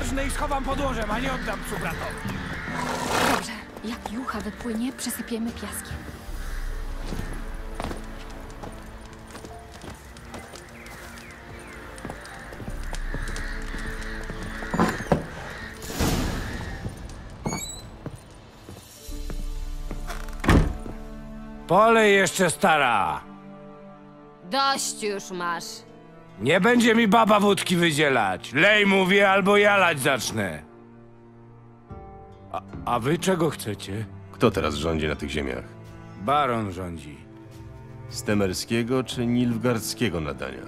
zarżnę i schowam pod łożem, a nie oddam psu bratowi. Dobrze, jak jucha wypłynie, przysypiemy piaskiem. Polej jeszcze stara. Dość już masz. Nie będzie mi baba wódki wydzielać. Lej mówię, albo ja lać zacznę. A, a wy czego chcecie? Kto teraz rządzi na tych ziemiach? Baron rządzi. Z temerskiego czy nilfgardzkiego nadania?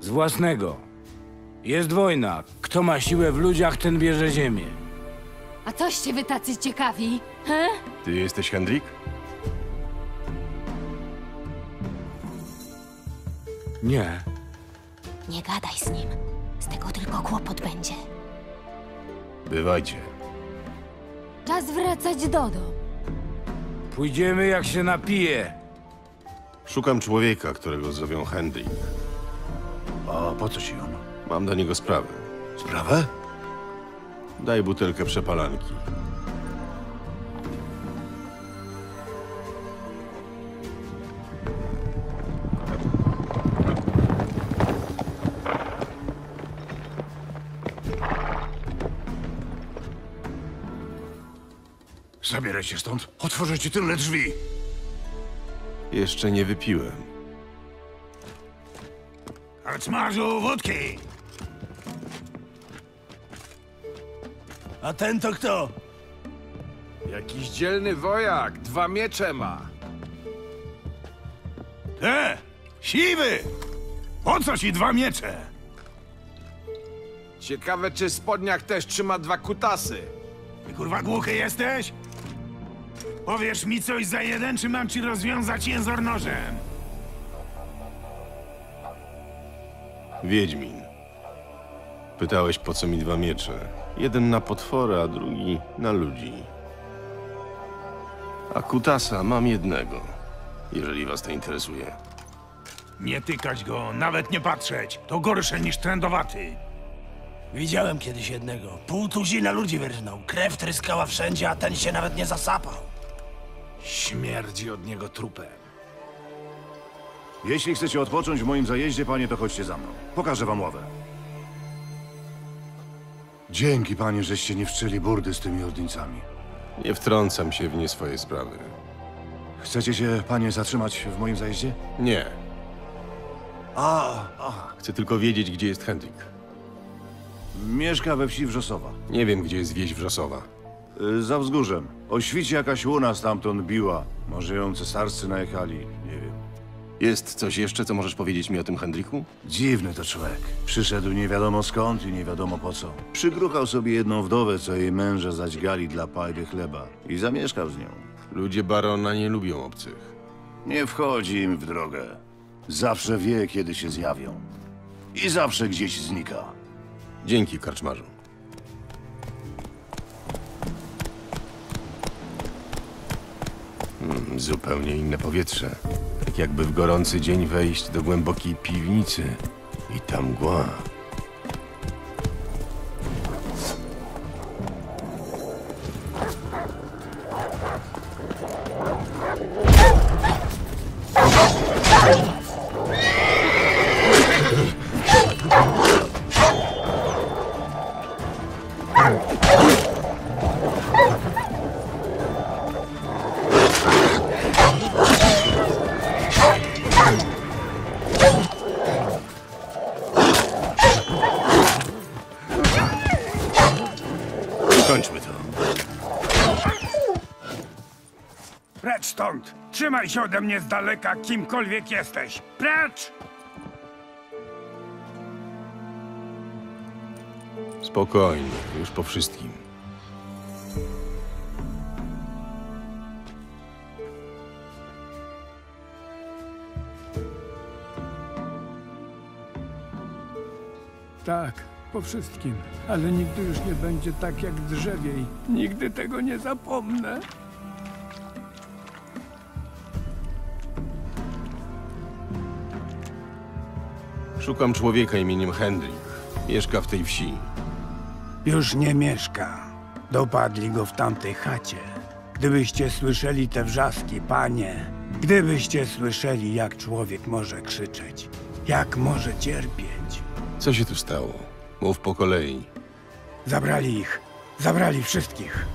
Z własnego. Jest wojna. Kto ma siłę w ludziach, ten bierze ziemię. A coście wy tacy ciekawi? He? Ty jesteś Hendrik? Nie. Nie gadaj z nim. Z tego tylko kłopot będzie. Bywajcie. Czas wracać do domu. Pójdziemy jak się napije. Szukam człowieka, którego zowią Hendrik. A po co ci on? Mam do niego sprawę. Sprawę? Daj butelkę przepalanki. Zabieraj się stąd. Otworzę ci tylne drzwi. Jeszcze nie wypiłem. Harcmarzu, wódki! A ten to kto? Jakiś dzielny wojak, dwa miecze ma. E! Siwy! Po co ci dwa miecze? Ciekawe, czy w spodniach też trzyma dwa kutasy. Ty kurwa głuchy jesteś? Powiesz mi coś za jeden, czy mam ci rozwiązać jęzor nożem? Wiedźmin. Pytałeś, po co mi dwa miecze. Jeden na potwory, a drugi na ludzi. A kutasa mam jednego, jeżeli was to interesuje. Nie tykać go, nawet nie patrzeć. To gorsze niż trędowaty. Widziałem kiedyś jednego. Pół tuzina ludzi wyrżnął. Krew tryskała wszędzie, a ten się nawet nie zasapał. Śmierdzi od niego trupem. Jeśli chcecie odpocząć w moim zajeździe, panie, to chodźcie za mną. Pokażę wam ławę. Dzięki, panie, żeście nie wszczęli burdy z tymi ordyńcami. Nie wtrącam się w nie swoje sprawy. Chcecie się, panie, zatrzymać w moim zajeździe? Nie. A, a. Chcę tylko wiedzieć, gdzie jest Hendrik. Mieszka we wsi Wrzosowa. Nie wiem, gdzie jest wieś Wrzosowa. Y, za wzgórzem. O świcie jakaś łuna stamtąd biła. Może ją cesarscy najechali, nie wiem. Jest coś jeszcze, co możesz powiedzieć mi o tym Hendriku? Dziwny to człowiek. Przyszedł nie wiadomo skąd i nie wiadomo po co. Przygruchał sobie jedną wdowę, co jej męża zaćgali dla pajdy chleba. I zamieszkał z nią. Ludzie barona nie lubią obcych. Nie wchodzi im w drogę. Zawsze wie, kiedy się zjawią. I zawsze gdzieś znika. Dzięki, karczmarzu. Hmm, zupełnie inne powietrze. Tak jakby w gorący dzień wejść do głębokiej piwnicy i tam mgła. Trzymaj się ode mnie z daleka, kimkolwiek jesteś! Precz! Spokojnie, już po wszystkim. Tak, po wszystkim. Ale nigdy już nie będzie tak jak drzewiej. Nigdy tego nie zapomnę. Szukam człowieka imieniem Hendrik. Mieszka w tej wsi. Już nie mieszka. Dopadli go w tamtej chacie. Gdybyście słyszeli te wrzaski, panie, gdybyście słyszeli, jak człowiek może krzyczeć, jak może cierpieć. Co się tu stało? Mów po kolei. Zabrali ich. Zabrali wszystkich.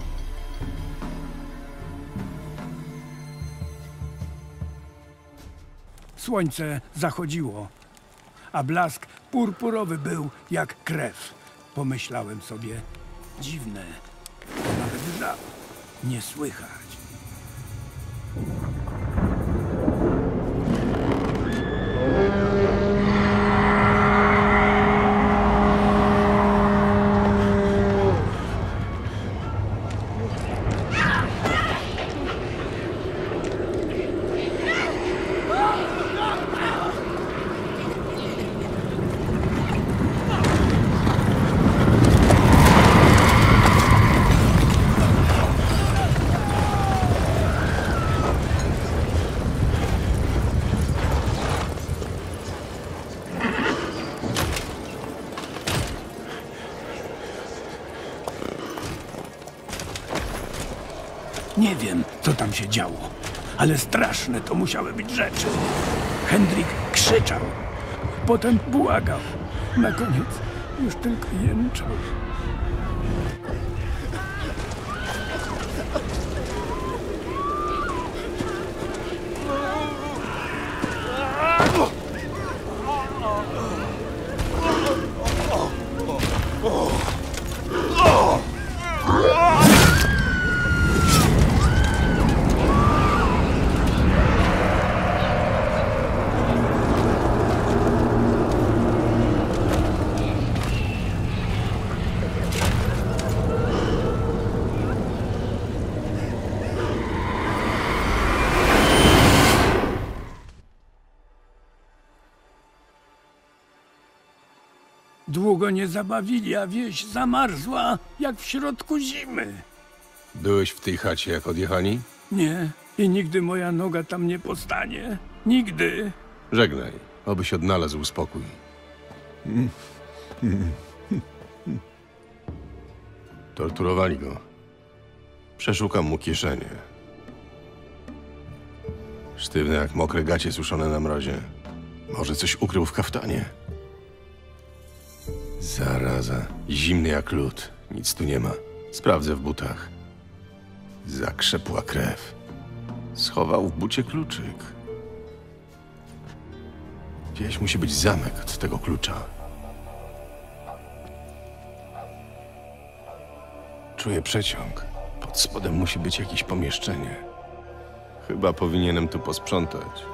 Słońce zachodziło, a blask purpurowy był jak krew. Pomyślałem sobie, dziwne, nawet żal nie słychać. Działo, ale straszne to musiały być rzeczy. Hendrik krzyczał, potem błagał. Na koniec już tylko jęczał. Nie zabawili, a wieś zamarzła jak w środku zimy. Byłeś w tej chacie, jak odjechali? Nie, i nigdy moja noga tam nie postanie. Nigdy. Żegnaj, obyś odnalazł spokój. Torturowali go. Przeszukam mu kieszenie. Sztywne jak mokre gacie suszone na mrozie. Może coś ukrył w kaftanie? Zaraza. Zimny jak lód. Nic tu nie ma. Sprawdzę w butach. Zakrzepła krew. Schował w bucie kluczyk. Gdzieś musi być zamek od tego klucza. Czuję przeciąg. Pod spodem musi być jakieś pomieszczenie. Chyba powinienem tu posprzątać.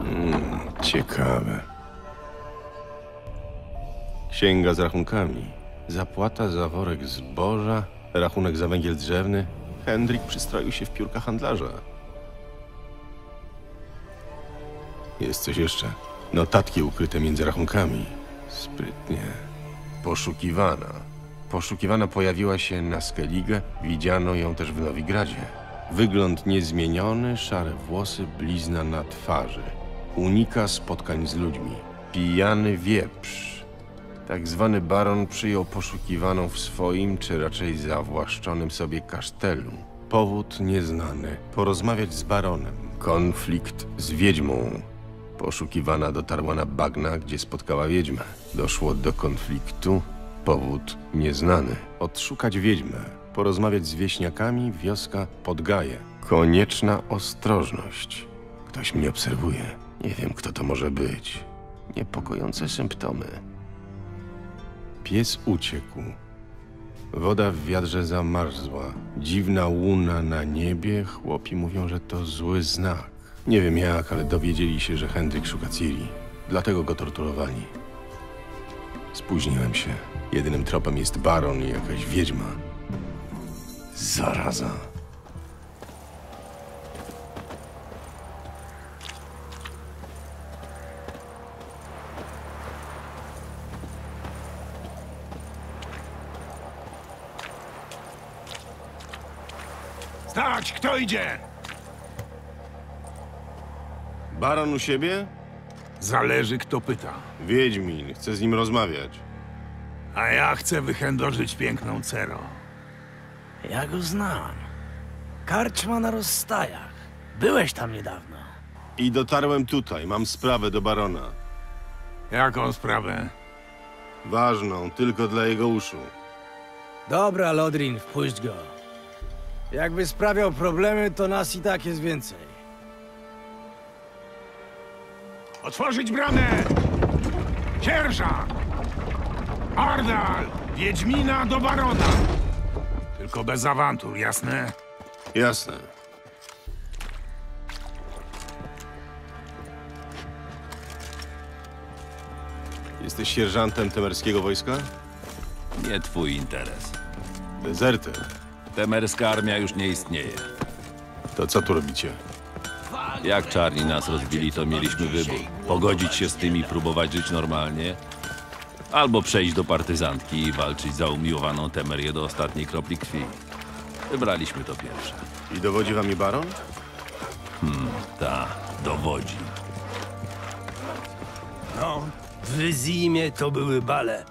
Mm, ciekawe. Księga z rachunkami. Zapłata za worek zboża, rachunek za węgiel drzewny. Hendrik przystroił się w piórka handlarza. Jest coś jeszcze. Notatki ukryte między rachunkami. Sprytnie. Poszukiwana. Poszukiwana pojawiła się na Skellige, widziano ją też w Nowigradzie. Wygląd niezmieniony, szare włosy, blizna na twarzy. Unika spotkań z ludźmi. Pijany wieprz. Tak zwany baron przyjął poszukiwaną w swoim, czy raczej zawłaszczonym sobie kasztelu. Powód nieznany. Porozmawiać z baronem. Konflikt z wiedźmą. Poszukiwana dotarła na bagna, gdzie spotkała wiedźmę. Doszło do konfliktu. Powód nieznany. Odszukać wiedźmę. Porozmawiać z wieśniakami, wioska Podgaje. Konieczna ostrożność. Ktoś mnie obserwuje. Nie wiem, kto to może być. Niepokojące symptomy. Pies uciekł. Woda w wiadrze zamarzła. Dziwna łuna na niebie. Chłopi mówią, że to zły znak. Nie wiem jak, ale dowiedzieli się, że Hendrik szuka Ciri. Dlatego go torturowali. Spóźniłem się. Jedynym tropem jest baron i jakaś wiedźma. Zaraza. Stać, kto idzie? Baron u siebie? Zależy, kto pyta. Wiedźmin. Chcę z nim rozmawiać. A ja chcę wychędożyć piękną Cero. Ja go znam. Karczma na rozstajach. Byłeś tam niedawno. I dotarłem tutaj. Mam sprawę do barona. Jaką sprawę? Ważną, tylko dla jego uszu. Dobra, Lodrin, wpuść go. Jakby sprawiał problemy, to nas i tak jest więcej. Otworzyć bramę! Sierżant! Ardal! Wiedźmina do barona! Tylko bez awantur, jasne? Jasne. Jesteś sierżantem temerskiego wojska? Nie twój interes. Dezerter. Temerska armia już nie istnieje. To co tu robicie? Jak czarni nas rozbili, to mieliśmy wybór. Pogodzić się z tym i próbować żyć normalnie, albo przejść do partyzantki i walczyć za umiłowaną Temerię do ostatniej kropli krwi. Wybraliśmy to pierwsze. I dowodzi wami baron? Ta dowodzi. No, w zimie to były bale.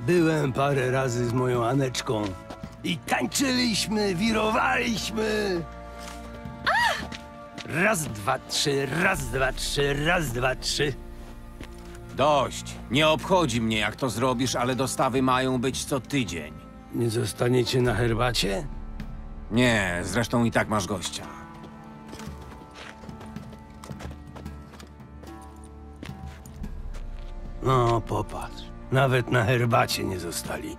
Byłem parę razy z moją Aneczką i tańczyliśmy, wirowaliśmy. Raz, dwa, trzy, raz, dwa, trzy, raz, dwa, trzy. Dość. Nie obchodzi mnie, jak to zrobisz, ale dostawy mają być co tydzień. Nie zostaniecie na herbacie? Nie, zresztą i tak masz gościa. No, popatrz. Nawet na herbacie nie zostali.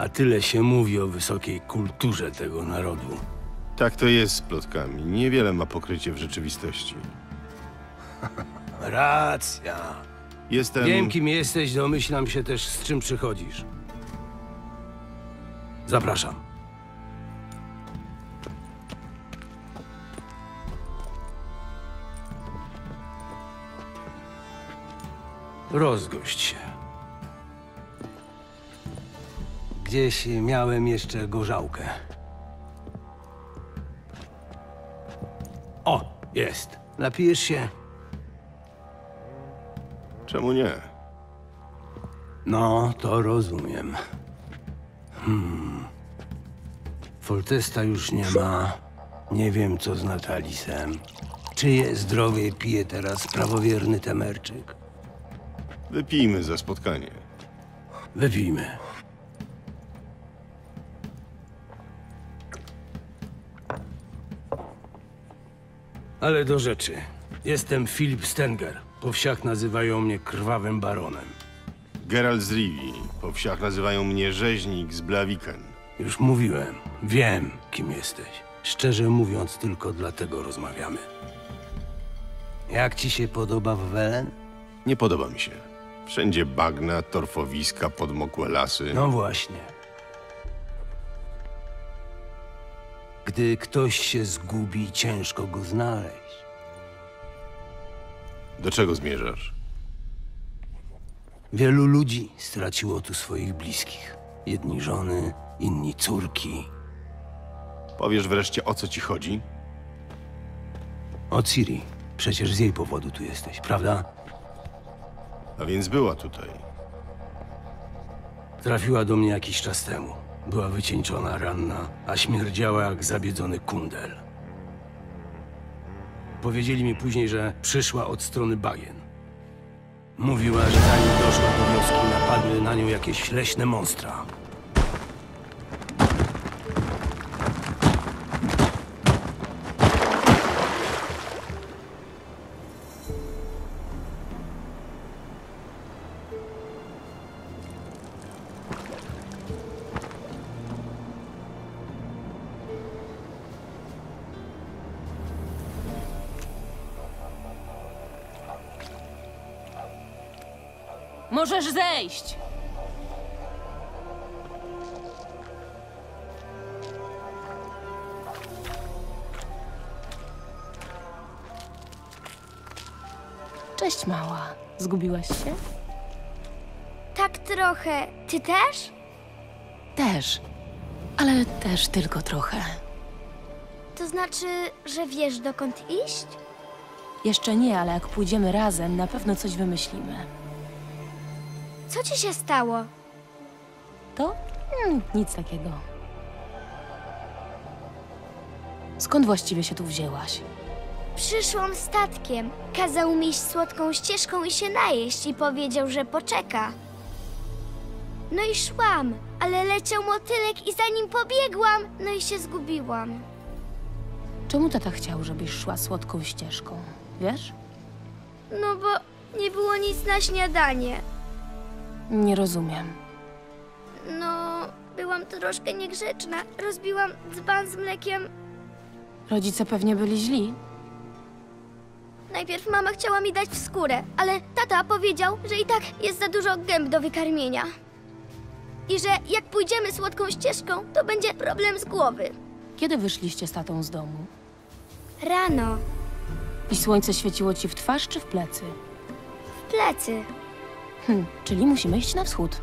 A tyle się mówi o wysokiej kulturze tego narodu. Tak to jest z plotkami. Niewiele ma pokrycie w rzeczywistości. Racja. Jestem... Wiem, kim jesteś, domyślam się też, z czym przychodzisz. Zapraszam. Rozgość się. Gdzieś miałem jeszcze gorzałkę. O, jest. Napijesz się? Czemu nie? No, to rozumiem. Hmm. Foltesta już nie ma. Nie wiem, co z Natalisem. Czyje zdrowie pije teraz prawowierny Temerczyk? Wypijmy za spotkanie. Wypijmy. Ale do rzeczy. Jestem Filip Stenger. Po wsiach nazywają mnie Krwawym Baronem. Geralt z Rivi. Po wsiach nazywają mnie rzeźnik z Blaviken. Już mówiłem. Wiem, kim jesteś. Szczerze mówiąc, tylko dlatego rozmawiamy. Jak ci się podoba w Welen? Nie podoba mi się. Wszędzie bagna, torfowiska, podmokłe lasy. No właśnie. Gdy ktoś się zgubi, ciężko go znaleźć. Do czego zmierzasz? Wielu ludzi straciło tu swoich bliskich. Jedni żony, inni córki. Powiesz wreszcie, o co ci chodzi? O Ciri. Przecież z jej powodu tu jesteś, prawda? A więc była tutaj. Trafiła do mnie jakiś czas temu. Była wycieńczona, ranna, a śmierdziała jak zabiedzony kundel. Powiedzieli mi później, że przyszła od strony bagien. Mówiła, że zanim doszła do wioski, napadły na nią jakieś leśne monstra. Możesz zejść! Cześć, mała. Zgubiłaś się? Tak trochę. Ty też? Też. Ale też tylko trochę. To znaczy, że wiesz dokąd iść? Jeszcze nie, ale jak pójdziemy razem, na pewno coś wymyślimy. Co ci się stało? To? Hmm, nic takiego. Skąd właściwie się tu wzięłaś? Przyszłam statkiem. Kazał mi iść słodką ścieżką i się najeść i powiedział, że poczeka. No i szłam, ale leciał motylek i za nim pobiegłam, no i się zgubiłam. Czemu tata chciał, żebyś szła słodką ścieżką? Wiesz? No bo nie było nic na śniadanie. Nie rozumiem. No, byłam troszkę niegrzeczna. Rozbiłam dzban z mlekiem. Rodzice pewnie byli źli. Najpierw mama chciała mi dać w skórę, ale tata powiedział, że i tak jest za dużo gęb do wykarmienia. I że jak pójdziemy słodką ścieżką, to będzie problem z głowy. Kiedy wyszliście z tatą z domu? Rano, I słońce świeciło ci w twarz czy w plecy? w plecy. Hm, czyli musimy iść na wschód.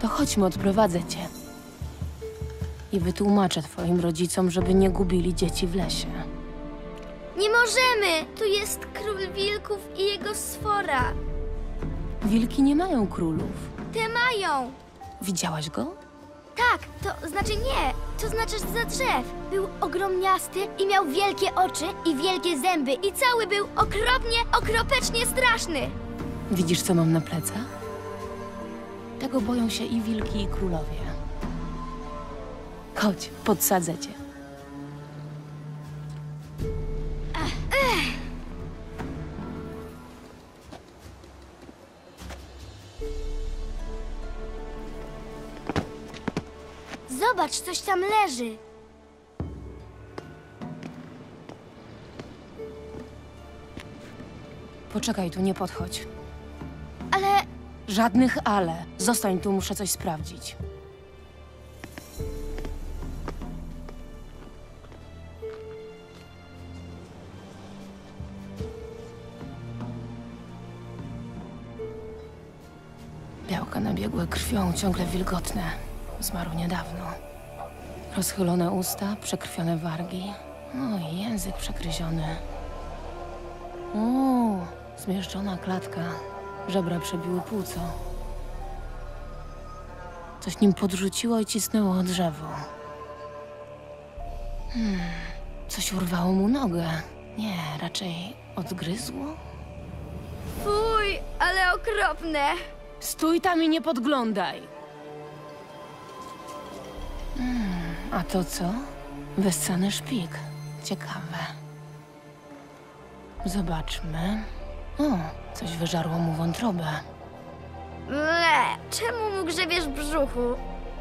To chodźmy, odprowadzę cię. I wytłumaczę twoim rodzicom, żeby nie gubili dzieci w lesie. Nie możemy! Tu jest król wilków i jego sfora. Wilki nie mają królów. Te mają! Widziałaś go? Tak, to znaczy nie, to znaczy za drzew. Był ogromniasty i miał wielkie oczy i wielkie zęby i cały był okropnie, okropecznie straszny. Widzisz, co mam na plecach? Tego boją się i wilki, i królowie. Chodź, podsadzę cię. Zobacz, coś tam leży. Poczekaj tu, nie podchodź. Ale Żadnych ale. Zostań tu, muszę coś sprawdzić. Białka nabiegłe krwią, ciągle wilgotne. Zmarł niedawno. Rozchylone usta, przekrwione wargi. No i język przegryziony. Uuu, zmieszczona klatka. Żebra przebiły płuco. Coś nim podrzuciło i cisnęło o drzewo. Hmm, coś urwało mu nogę. Nie, raczej odgryzło? fuj, ale okropne. Stój tam i nie podglądaj. Hmm, a to co? Wyssany szpik. Ciekawe. Zobaczmy. O, coś wyżarło mu wątrobę. Ble, czemu mu grzebiesz w brzuchu?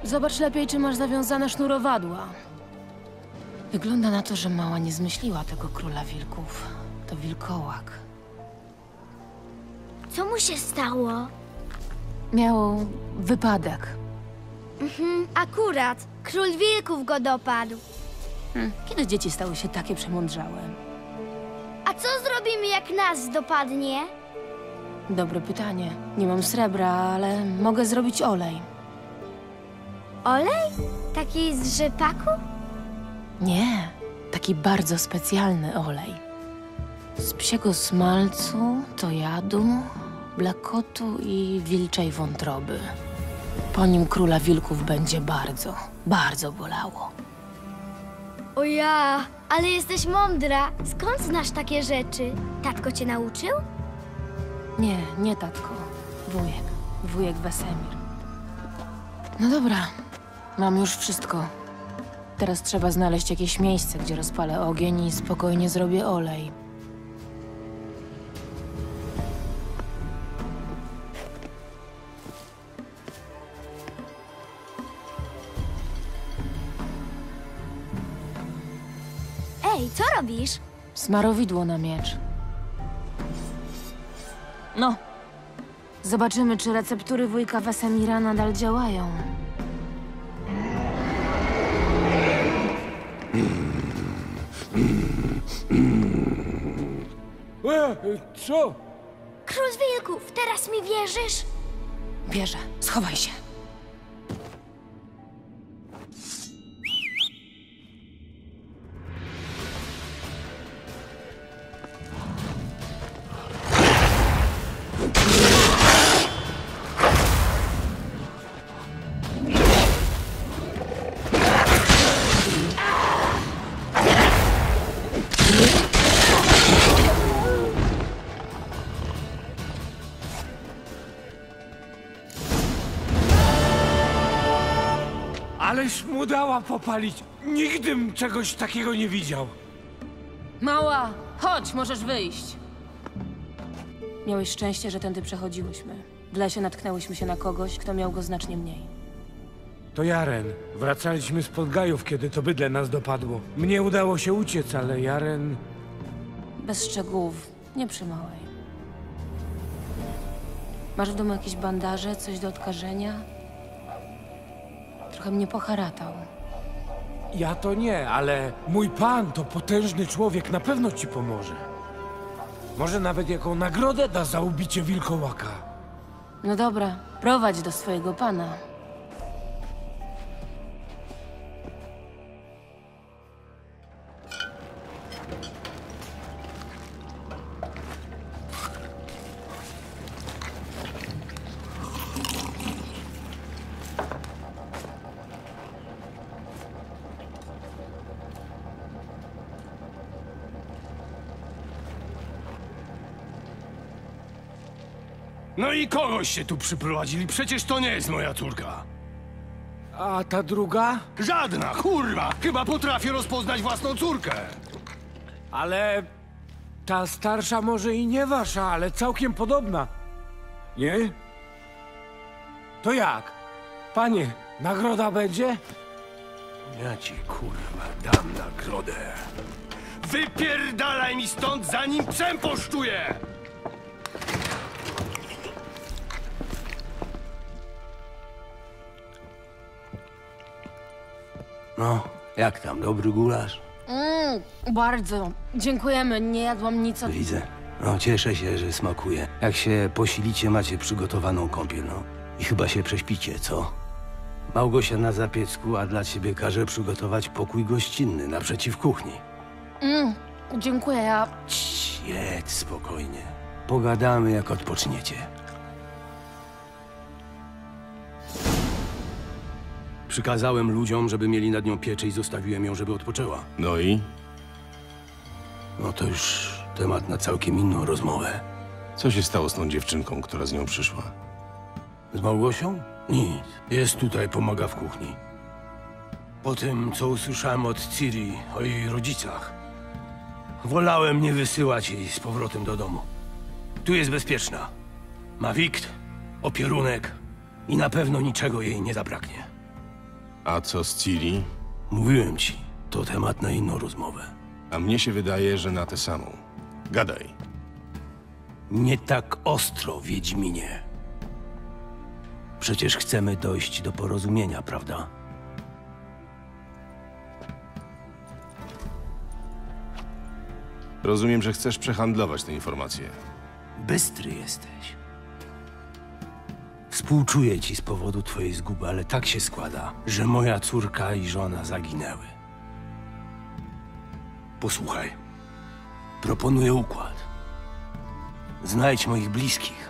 Zobacz lepiej, czy masz zawiązane sznurowadła. Wygląda na to, że mała nie zmyśliła tego króla wilków. To wilkołak. Co mu się stało? Miał wypadek. Mhm, akurat. Król wilków go dopadł. Hm, Kiedy dzieci stały się takie przemądrzałe? A co zrobimy, jak nas dopadnie? Dobre pytanie. Nie mam srebra, ale mogę zrobić olej. Olej? Taki z rzepaku? Nie, taki bardzo specjalny olej. Z psiego smalcu, to jadu, blakotu i wilczej wątroby. Po nim króla wilków będzie bardzo, bardzo bolało. O ja, ale jesteś mądra. Skąd znasz takie rzeczy? Tatko cię nauczył? Nie, nie tatko. Wujek. Wujek Wesemir. No dobra, mam już wszystko. Teraz trzeba znaleźć jakieś miejsce, gdzie rozpalę ogień i spokojnie zrobię olej. Ej, co robisz? Smarowidło na miecz. No, Zobaczymy, czy receptury wujka Wesemira nadal działają. E, co? Król wilków, teraz mi wierzysz? Wierzę, schowaj się. Mu dała popalić. Nigdym czegoś takiego nie widział. Mała, chodź, możesz wyjść. Miałeś szczęście, że tędy przechodziłyśmy. W lesie natknęłyśmy się na kogoś, kto miał go znacznie mniej. To Jaren. Wracaliśmy spod gajów, kiedy to bydle nas dopadło. Mnie udało się uciec, ale Jaren... Bez szczegółów, nie przymałej. Masz w domu jakieś bandaże, coś do odkażenia? Trochę mnie poharatał. Ja to nie, ale mój pan to potężny człowiek, na pewno ci pomoże. Może nawet jaką nagrodę da za ubicie wilkołaka. No dobra, prowadź do swojego pana. Kogoś się tu przyprowadzili, przecież to nie jest moja córka. A ta druga? Żadna, kurwa! Chyba potrafię rozpoznać własną córkę. Ale ta starsza może i nie wasza, ale całkiem podobna. Nie? To jak? Panie, nagroda będzie? Ja ci kurwa dam nagrodę. Wypierdalaj mi stąd, zanim psem poszczuję! No, jak tam, dobry gulasz? Mm, bardzo. Dziękujemy, nie jadłam nic od... Widzę. No, cieszę się, że smakuje. Jak się posilicie, macie przygotowaną kąpiel, no. I chyba się prześpicie, co? Małgosia na zapiecku, a dla ciebie każe przygotować pokój gościnny naprzeciw kuchni. Mm, dziękuję, ja... Cii, jedz spokojnie. Pogadamy, jak odpoczniecie. Przykazałem ludziom, żeby mieli nad nią pieczę i zostawiłem ją, żeby odpoczęła. No i? No to już temat na całkiem inną rozmowę. Co się stało z tą dziewczynką, która z nią przyszła? Z Małgosią? Nic. Jest tutaj, pomaga w kuchni. Po tym, co usłyszałem od Ciri o jej rodzicach, wolałem nie wysyłać jej z powrotem do domu. Tu jest bezpieczna. Ma wikt, opierunek i na pewno niczego jej nie zabraknie. A co z Ciri? Mówiłem ci, to temat na inną rozmowę. A mnie się wydaje, że na tę samą. Gadaj. Nie tak ostro, Wiedźminie. Przecież chcemy dojść do porozumienia, prawda? Rozumiem, że chcesz przehandlować te informacje. Bystry jesteś. Współczuję ci z powodu twojej zguby, ale tak się składa, że moja córka i żona zaginęły. Posłuchaj. Proponuję układ. Znajdź moich bliskich,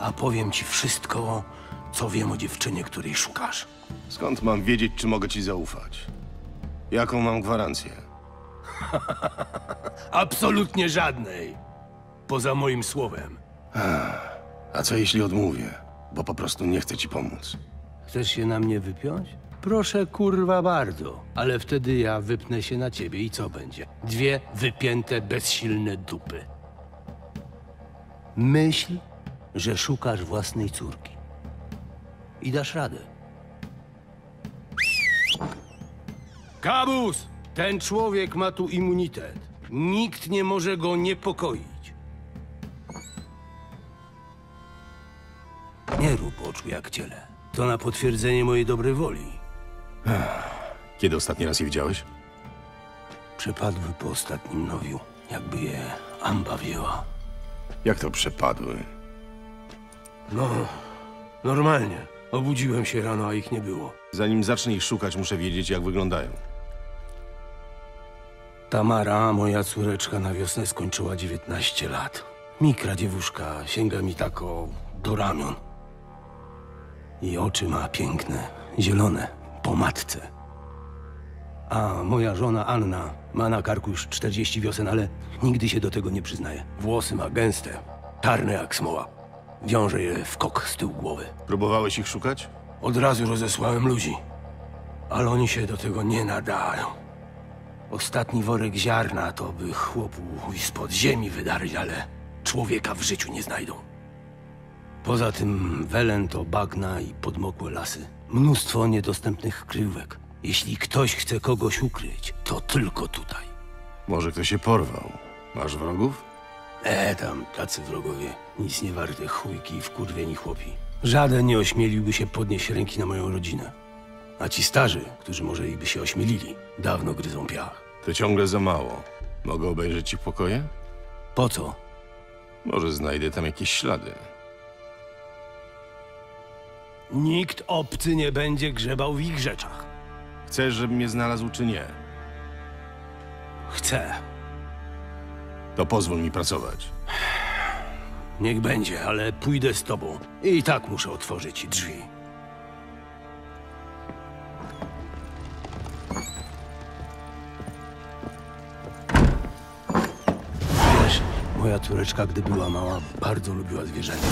a powiem ci wszystko, co wiem o dziewczynie, której szukasz. Skąd mam wiedzieć, czy mogę ci zaufać? Jaką mam gwarancję? Absolutnie żadnej. Poza moim słowem. A co jeśli odmówię? Bo po prostu nie chcę ci pomóc. Chcesz się na mnie wypiąć? Proszę, kurwa, bardzo. Ale wtedy ja wypnę się na ciebie i co będzie? Dwie wypięte, bezsilne dupy. Myśl, że szukasz własnej córki. I dasz radę. Kabus! Ten człowiek ma tu immunitet. Nikt nie może go niepokoić. Jak ciele. To na potwierdzenie mojej dobrej woli. Kiedy ostatni raz je widziałeś? Przepadły po ostatnim nowiu, jakby je amba wzięła. Jak to przepadły? No, normalnie. Obudziłem się rano, a ich nie było. Zanim zacznę ich szukać, muszę wiedzieć, jak wyglądają. Tamara, moja córeczka, na wiosnę skończyła 19 lat. Mikra dziewuszka, sięga mi tak o do ramion. I oczy ma piękne, zielone, po matce. A moja żona Anna ma na karku już 40 wiosen, ale nigdy się do tego nie przyznaje. Włosy ma gęste, czarne jak smoła. Wiąże je w kok z tyłu głowy. Próbowałeś ich szukać? Od razu rozesłałem ludzi, ale oni się do tego nie nadają. Ostatni worek ziarna to by chłopu spod ziemi wydarli, ale człowieka w życiu nie znajdą. Poza tym Welen to bagna i podmokłe lasy. Mnóstwo niedostępnych kryjówek. Jeśli ktoś chce kogoś ukryć, to tylko tutaj. Może ktoś się porwał. Masz wrogów? E, tam tacy wrogowie. Nic nie warte chujki i wkurwieni chłopi. Żaden nie ośmieliłby się podnieść ręki na moją rodzinę. A ci starzy, którzy może i by się ośmielili, dawno gryzą piach. To ciągle za mało. Mogę obejrzeć ci pokoje? Po co? Może znajdę tam jakieś ślady. Nikt obcy nie będzie grzebał w ich rzeczach. Chcesz, żebym je znalazł, czy nie? Chcę. To pozwól mi pracować. Niech będzie, ale pójdę z tobą. I tak muszę otworzyć drzwi. Wiesz, moja córeczka, gdy była mała, bardzo lubiła zwierzęta.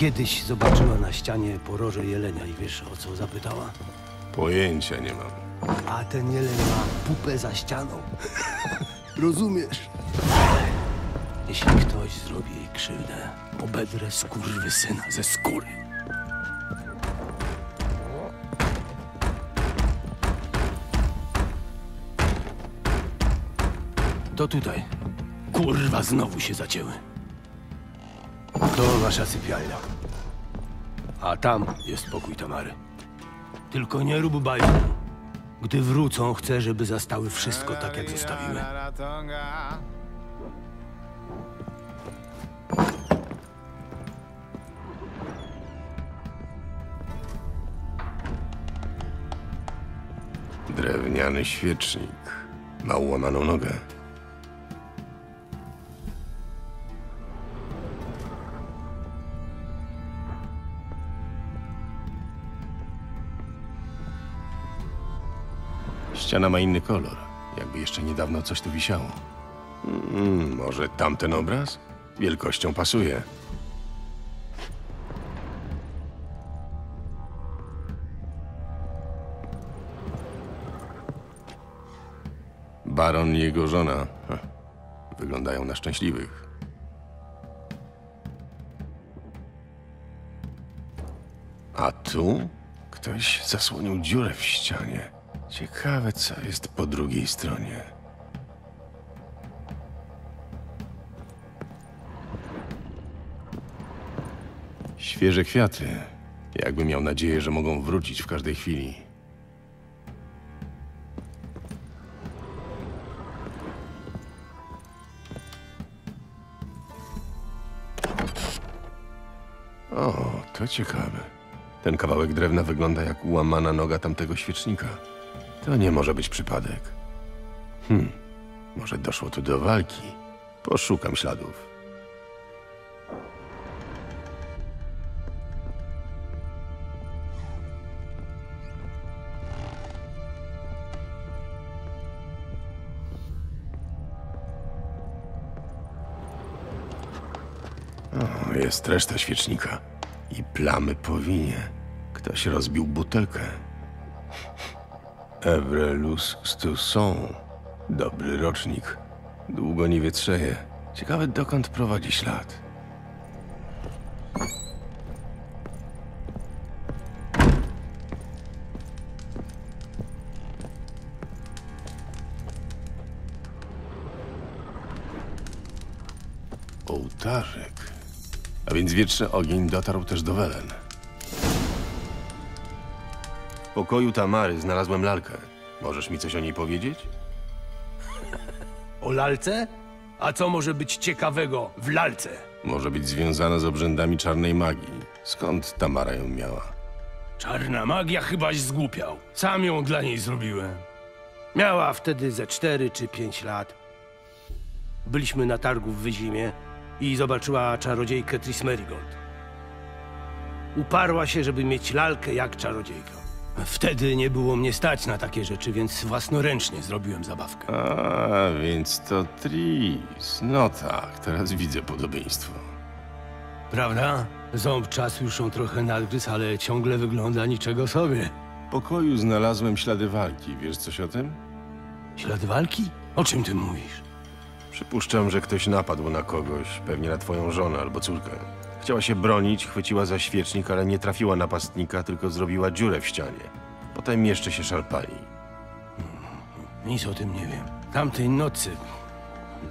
Kiedyś zobaczyła na ścianie poroże jelenia i wiesz, o co zapytała? Pojęcia nie mam. A ten jeleń ma pupę za ścianą. Rozumiesz? Jeśli ktoś zrobi jej krzywdę, obedrę skurwysyna ze skóry. To tutaj. Kurwa, znowu się zacięły. To nasza sypialnia. A tam jest pokój Tamary. Tylko nie rób bajki. Gdy wrócą, chcę, żeby zastały wszystko tak, jak zostawiły. Drewniany świecznik. Ma ułamaną nogę. Ściana ma inny kolor. Jakby jeszcze niedawno coś tu wisiało. Mm, może tamten obraz? Wielkością pasuje. Baron i jego żona. Wyglądają na szczęśliwych. A tu ktoś zasłonił dziurę w ścianie. Ciekawe, co jest po drugiej stronie. Świeże kwiaty. Jakby miał nadzieję, że mogą wrócić w każdej chwili. O, to ciekawe. Ten kawałek drewna wygląda jak łamana noga tamtego świecznika. To nie może być przypadek. Hmm, może doszło tu do walki. Poszukam śladów. Jest reszta świecznika. I plamy po winie. Ktoś rozbił butelkę. Evrelus Stusson. Dobry rocznik. Długo nie wietrzeje. Ciekawe, dokąd prowadzi ślad. Ołtarzek. A więc wieczny ogień dotarł też do Welen. Pokoju Tamary znalazłem lalkę. Możesz mi coś o niej powiedzieć? O lalce? A co może być ciekawego w lalce? Może być związana z obrzędami czarnej magii. Skąd Tamara ją miała? Czarna magia chybaś zgłupiał. Sam ją dla niej zrobiłem. Miała wtedy ze cztery czy pięć lat. Byliśmy na targu w Wyzimie i zobaczyła czarodziejkę Tris Merigold. Uparła się, żeby mieć lalkę jak czarodziejka. Wtedy nie było mnie stać na takie rzeczy, więc własnoręcznie zrobiłem zabawkę. A, więc to Tris. No tak, teraz widzę podobieństwo. Prawda? Ząb czasu już ją trochę nadgryzł, ale ciągle wygląda niczego sobie. W pokoju znalazłem ślady walki. Wiesz coś o tym? Ślad walki? O czym ty mówisz? Przypuszczam, że ktoś napadł na kogoś, pewnie na twoją żonę albo córkę. Chciała się bronić, chwyciła za świecznik, ale nie trafiła napastnika, tylko zrobiła dziurę w ścianie. Potem jeszcze się szarpali. Nic o tym nie wiem. Tamtej nocy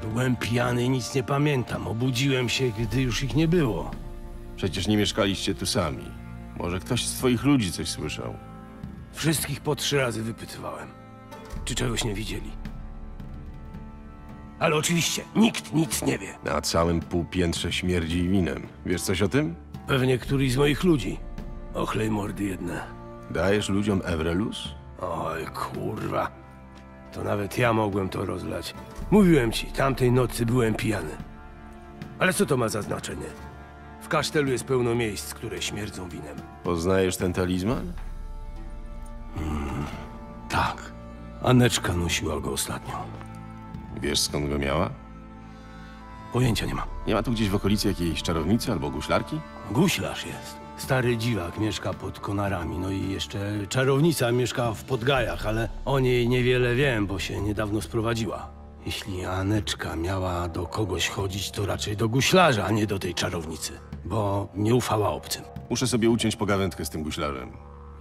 byłem pijany i nic nie pamiętam. Obudziłem się, gdy już ich nie było. Przecież nie mieszkaliście tu sami. Może ktoś z twoich ludzi coś słyszał. Wszystkich po trzy razy wypytywałem, czy czegoś nie widzieli. Ale oczywiście nikt nic nie wie. Na całym półpiętrze śmierdzi winem. Wiesz coś o tym? Pewnie któryś z moich ludzi. Ochlej mordy jedne. Dajesz ludziom Evrelus? Oj, kurwa. To nawet ja mogłem to rozlać. Mówiłem ci, tamtej nocy byłem pijany. Ale co to ma za znaczenie? W kasztelu jest pełno miejsc, które śmierdzą winem. Poznajesz ten talizman? Tak. Aneczka nosiła go ostatnio. Wiesz skąd go miała? Pojęcia nie mam. Nie ma tu gdzieś w okolicy jakiejś czarownicy albo guślarki? Guślarz jest. Stary dziwak mieszka pod konarami, no i jeszcze czarownica mieszka w Podgajach, ale o niej niewiele wiem, bo się niedawno sprowadziła. Jeśli Aneczka miała do kogoś chodzić, to raczej do guślarza, a nie do tej czarownicy, bo nie ufała obcym. Muszę sobie uciąć pogawędkę z tym guślarzem.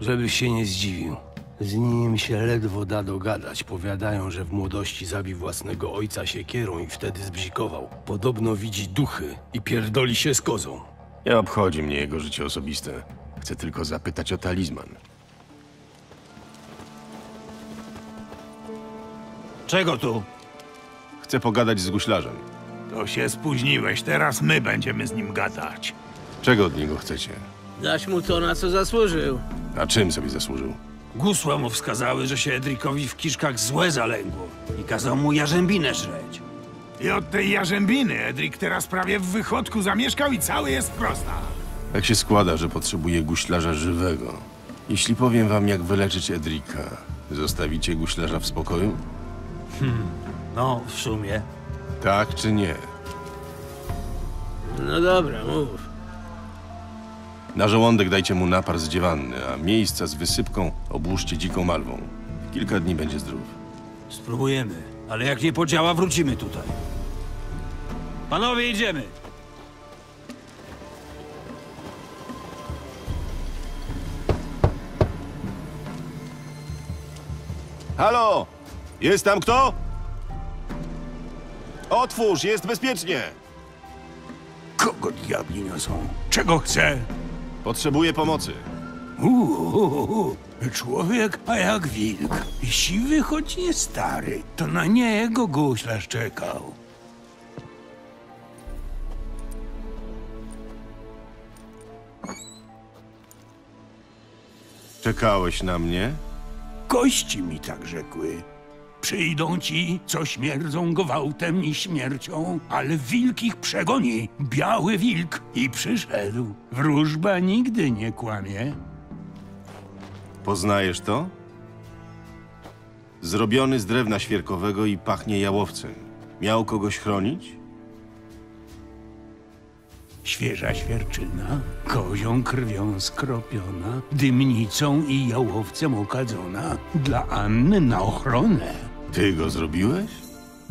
Żebyś się nie zdziwił. Z nim się ledwo da dogadać. Powiadają, że w młodości zabił własnego ojca siekierą i wtedy zbzikował. Podobno widzi duchy i pierdoli się z kozą. Nie obchodzi mnie jego życie osobiste. Chcę tylko zapytać o talizman. Czego tu? Chcę pogadać z guślarzem. To się spóźniłeś, teraz my będziemy z nim gadać. Czego od niego chcecie? Dać mu to, na co zasłużył. A czym sobie zasłużył? Gusła mu wskazały, że się Edrikowi w kiszkach złe zalęgło i kazał mu jarzębinę żreć. I od tej jarzębiny Edrik teraz prawie w wychodku zamieszkał i cały jest prosta. Tak się składa, że potrzebuję guślarza żywego. Jeśli powiem wam, jak wyleczyć Edrika, zostawicie guślarza w spokoju? Hmm, no, w sumie. Tak czy nie? No dobra, mów. Na żołądek dajcie mu napar z dziewanny, a miejsca z wysypką obłóżcie dziką malwą. Kilka dni będzie zdrów. Spróbujemy, ale jak nie podziała, wrócimy tutaj. Panowie, idziemy! Halo! Jest tam kto? Otwórz, jest bezpiecznie! Kogo diabli niosą? Czego chce? Potrzebuję pomocy. Uuu, człowiek, a jak wilk. Siwy, choć nie stary. To na niego guślarz czekał. Czekałeś na mnie? Kości mi tak rzekły. Przyjdą ci, co śmierdzą gwałtem i śmiercią, ale wilk ich przegoni. Biały wilk i przyszedł. Wróżba nigdy nie kłamie. Poznajesz to? Zrobiony z drewna świerkowego i pachnie jałowcem. Miał kogoś chronić? Świeża świerczyna, kozią krwią skropiona, dymnicą i jałowcem okadzona, dla Anny na ochronę. Ty go zrobiłeś?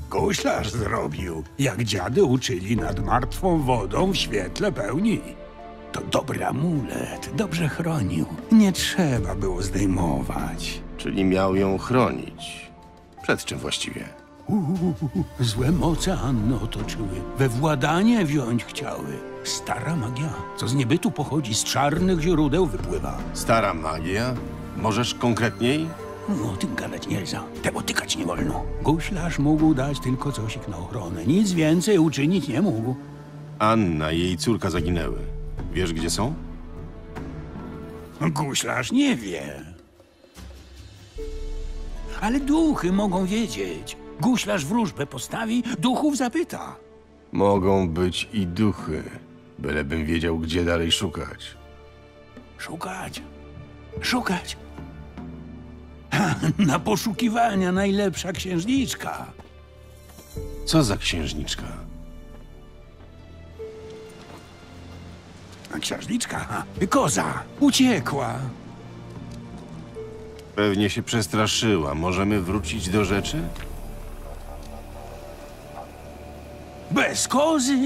Guślarz zrobił, jak dziady uczyli nad martwą wodą w świetle pełni. To dobry amulet, dobrze chronił. Nie trzeba było zdejmować. Czyli miał ją chronić. Przed czym właściwie? Uuu, złe moce Anny otoczyły, we władanie wziąć chciały. Stara magia, co z niebytu pochodzi, z czarnych źródeł wypływa. Stara magia? Możesz konkretniej? No, o tym gadać nie za. Tego tykać nie wolno. Guślarz mógł dać tylko cosik na ochronę. Nic więcej uczynić nie mógł. Anna i jej córka zaginęły. Wiesz, gdzie są? Guślarz nie wie. Ale duchy mogą wiedzieć. Guślarz wróżbę postawi, duchów zapyta. Mogą być i duchy. Bylebym wiedział, gdzie dalej szukać. Szukać. Szukać. Na poszukiwania najlepsza księżniczka. Co za księżniczka? Księżniczka? Koza. Uciekła. Pewnie się przestraszyła. Możemy wrócić do rzeczy? Bez kozy?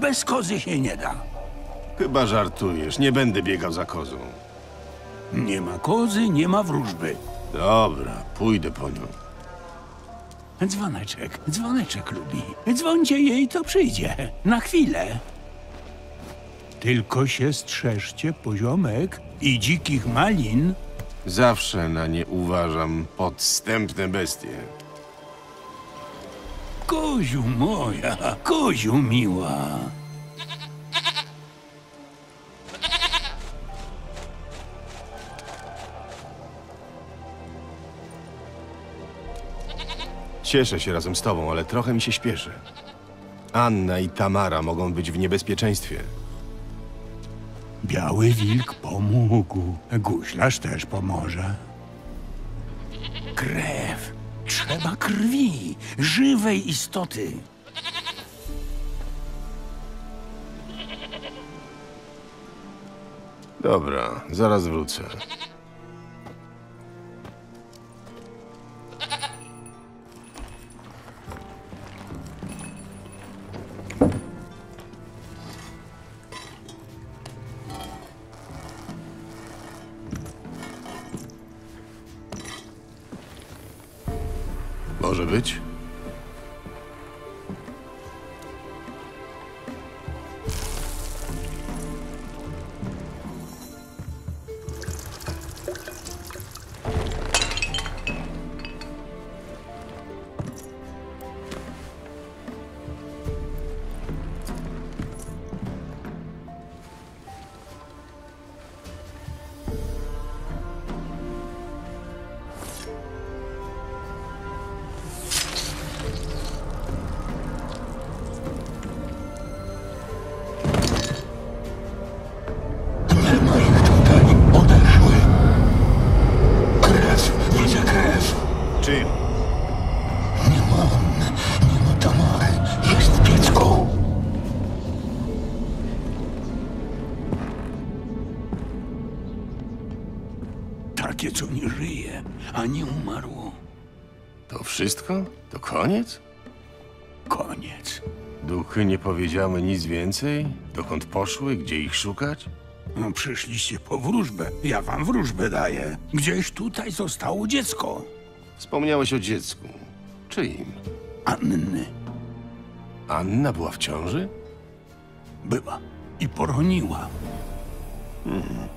Bez kozy się nie da. Chyba żartujesz. Nie będę biegał za kozą. Nie ma kozy, nie ma wróżby. Dobra, pójdę po nią. Dzwoneczek, dzwoneczek lubi. Dzwońcie jej, to przyjdzie. Na chwilę. Tylko się strzeżcie poziomek i dzikich malin. Zawsze na nie uważam podstępne bestie. Koziu moja, koziu miła. Cieszę się razem z tobą, ale trochę mi się śpieszy. Anna i Tamara mogą być w niebezpieczeństwie. Biały wilk pomógł. Guślarz też pomoże. Krew. Trzeba krwi. Żywej istoty. Dobra, zaraz wrócę. Powiedziały nic więcej? Dokąd poszły? Gdzie ich szukać? No, przyszliście po wróżbę. Ja wam wróżbę daję. Gdzieś tutaj zostało dziecko. Wspomniałeś o dziecku. Czyim? Anny Anna była w ciąży? była i poroniła.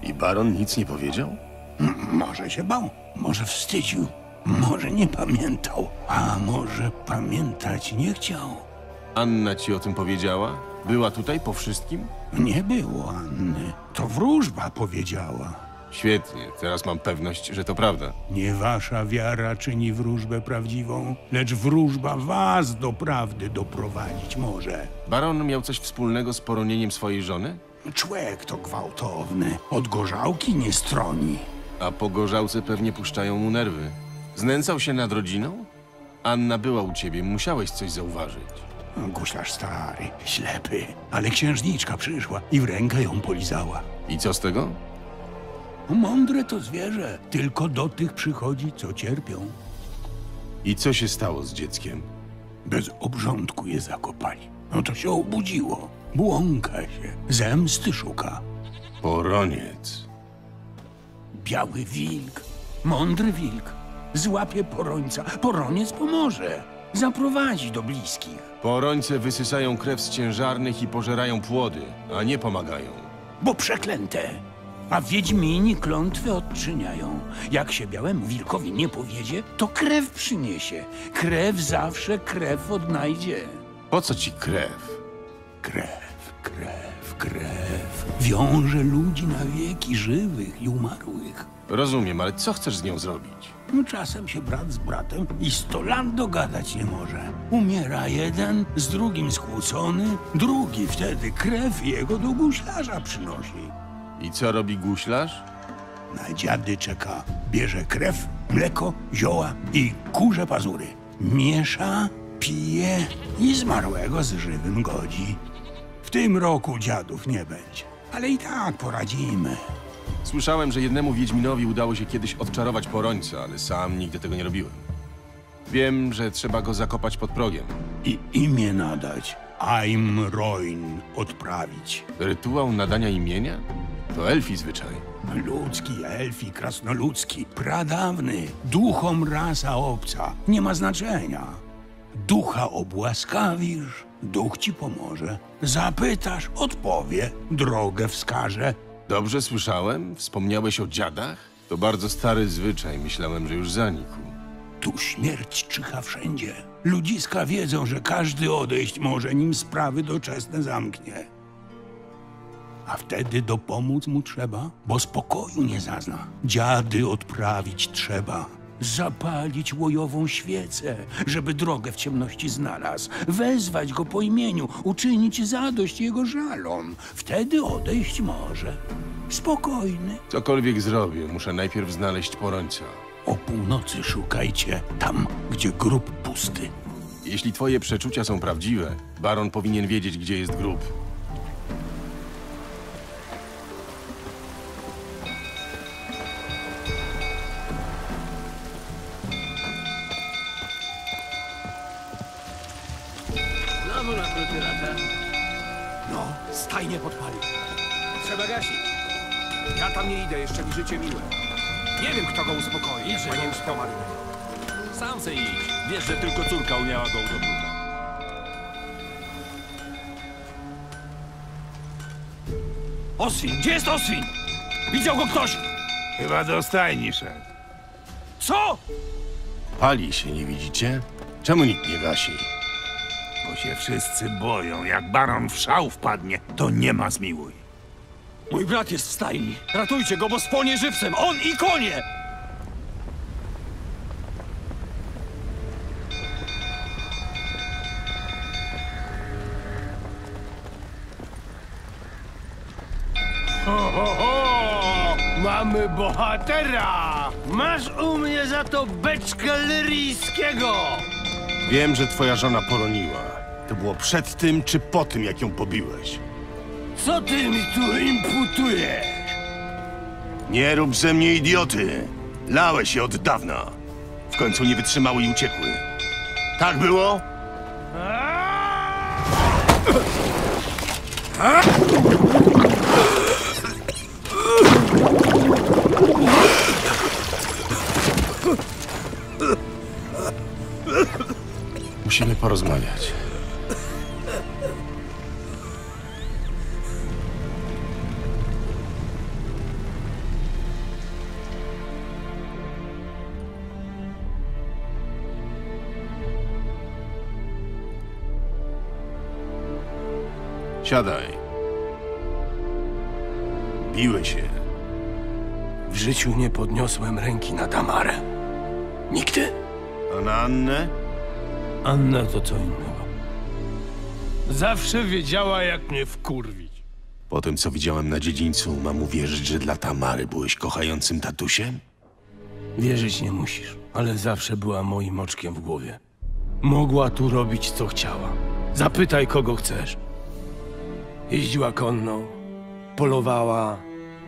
I baron nic nie powiedział? M- Może się bał, może wstydził, może nie pamiętał, a może pamiętać nie chciał. Anna ci o tym powiedziała? Była tutaj po wszystkim? Nie było Anny. To wróżba powiedziała. Świetnie, teraz mam pewność, że to prawda. Nie wasza wiara czyni wróżbę prawdziwą, lecz wróżba was do prawdy doprowadzić może. Baron miał coś wspólnego z poronieniem swojej żony? Człek to gwałtowny, od gorzałki nie stroni. A po gorzałce pewnie puszczają mu nerwy. Znęcał się nad rodziną? Anna była u ciebie, musiałeś coś zauważyć. Guślarz stary, ślepy, ale księżniczka przyszła i w rękę ją polizała. I co z tego? Mądre to zwierzę, tylko do tych przychodzi, co cierpią. I co się stało z dzieckiem? Bez obrządku je zakopali. No to się obudziło. Błąka się, zemsty szuka. Poroniec. Biały wilk, mądry wilk. Złapie porońca, poroniec pomoże. Zaprowadzi do bliskich. Porońce wysysają krew z ciężarnych i pożerają płody, a nie pomagają. Bo przeklęte. A wiedźmini klątwy odczyniają. Jak się białemu wilkowi nie powiedzie, to krew przyniesie. Krew zawsze krew odnajdzie. Po co ci krew? Krew, krew, krew. Wiąże ludzi na wieki żywych i umarłych. Rozumiem, ale co chcesz z nią zrobić? Czasem się brat z bratem i sto lat dogadać nie może. Umiera jeden, z drugim skłócony, drugi wtedy krew jego do guślarza przynosi. I co robi guślarz? Na dziady czeka. Bierze krew, mleko, zioła i kurze pazury. Miesza, pije i zmarłego z żywym godzi. W tym roku dziadów nie będzie, ale i tak poradzimy. Słyszałem, że jednemu Wiedźminowi udało się kiedyś odczarować porońca, ale sam nigdy tego nie robiłem. Wiem, że trzeba go zakopać pod progiem. I imię nadać. Aimroin odprawić. Rytuał nadania imienia? To elfi zwyczaj. Ludzki, elfi, krasnoludzki, pradawny, duchom rasa obca, nie ma znaczenia. Ducha obłaskawisz, duch ci pomoże. Zapytasz, odpowie, drogę wskaże. Dobrze słyszałem? Wspomniałeś o dziadach? To bardzo stary zwyczaj, myślałem, że już zanikł. Tu śmierć czyha wszędzie. Ludziska wiedzą, że każdy odejść może, nim sprawy doczesne zamknie. A wtedy dopomóc mu trzeba, bo spokoju nie zazna. Dziady odprawić trzeba. Zapalić łojową świecę, żeby drogę w ciemności znalazł. Wezwać go po imieniu, uczynić zadość jego żalom. Wtedy odejść może. Spokojny. Cokolwiek zrobię, muszę najpierw znaleźć porońca. O północy szukajcie, tam, gdzie grób pusty. Jeśli twoje przeczucia są prawdziwe, baron powinien wiedzieć, gdzie jest grób. Stajnie podpalił. Trzeba gasić. Ja tam nie idę, jeszcze mi życie miłe. Nie wiem, kto go uspokoi, jak panie uspokoi. Sam se idź. Wiesz, że tylko córka umiała go udobywać. Oswin, gdzie jest Oswin? Widział go ktoś? Chyba do stajni szedł. Co? Pali się, nie widzicie? Czemu nikt nie gasi? Bo się wszyscy boją. Jak baron w szał wpadnie, to nie ma zmiłuj. Mój brat jest w stajni. Ratujcie go, bo spłonie żywcem. On i konie! Ho, ho, ho! Mamy bohatera! Masz u mnie za to beczkę lyryjskiego! Wiem, że twoja żona poroniła. To było przed tym czy po tym, jak ją pobiłeś? Co ty mi tu imputujesz? Nie rób ze mnie idioty. Lałeś je od dawna. W końcu nie wytrzymały i uciekły. Tak było? Musimy porozmawiać. Siadaj. Biły się. W życiu nie podniosłem ręki na Tamarę. Nigdy. A na Annę? Anna to co innego. Zawsze wiedziała, jak mnie wkurwić. Po tym, co widziałem na dziedzińcu, mam uwierzyć, że dla Tamary byłeś kochającym tatusiem? Wierzyć nie musisz, ale zawsze była moim oczkiem w głowie. Mogła tu robić, co chciała. Zapytaj, kogo chcesz. Jeździła konno, polowała,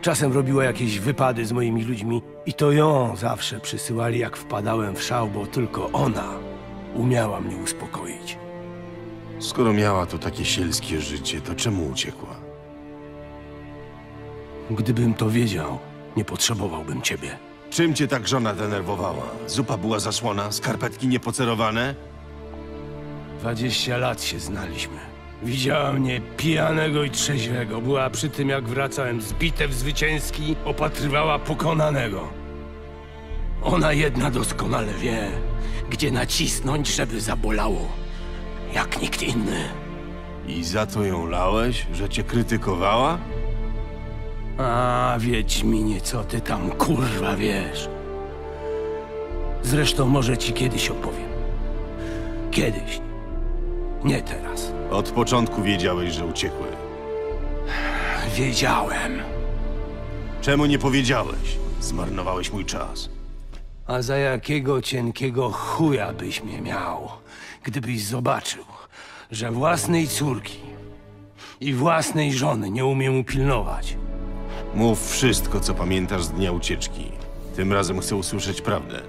czasem robiła jakieś wypady z moimi ludźmi i to ją zawsze przysyłali, jak wpadałem w szał, bo tylko ona umiała mnie uspokoić. Skoro miała tu takie sielskie życie, to czemu uciekła? Gdybym to wiedział, nie potrzebowałbym ciebie. Czym cię tak żona denerwowała? Zupa była zasłona, skarpetki niepocerowane? Dwadzieścia lat się znaliśmy. Widziała mnie pijanego i trzeźwego. Była przy tym, jak wracałem z bitew zwycięski, opatrywała pokonanego. Ona jedna doskonale wie, gdzie nacisnąć, żeby zabolało. Jak nikt inny. I za to ją lałeś, że cię krytykowała? A, Wiedźminie, co ty tam kurwa wiesz? Zresztą może ci kiedyś opowiem. Kiedyś. Nie teraz. Od początku wiedziałeś, że uciekły. Wiedziałem. Czemu nie powiedziałeś? Zmarnowałeś mój czas. A za jakiego cienkiego chuja byś mnie miał, gdybyś zobaczył, że własnej córki i własnej żony nie umiem upilnować? Mów wszystko, co pamiętasz z dnia ucieczki. Tym razem chcę usłyszeć prawdę.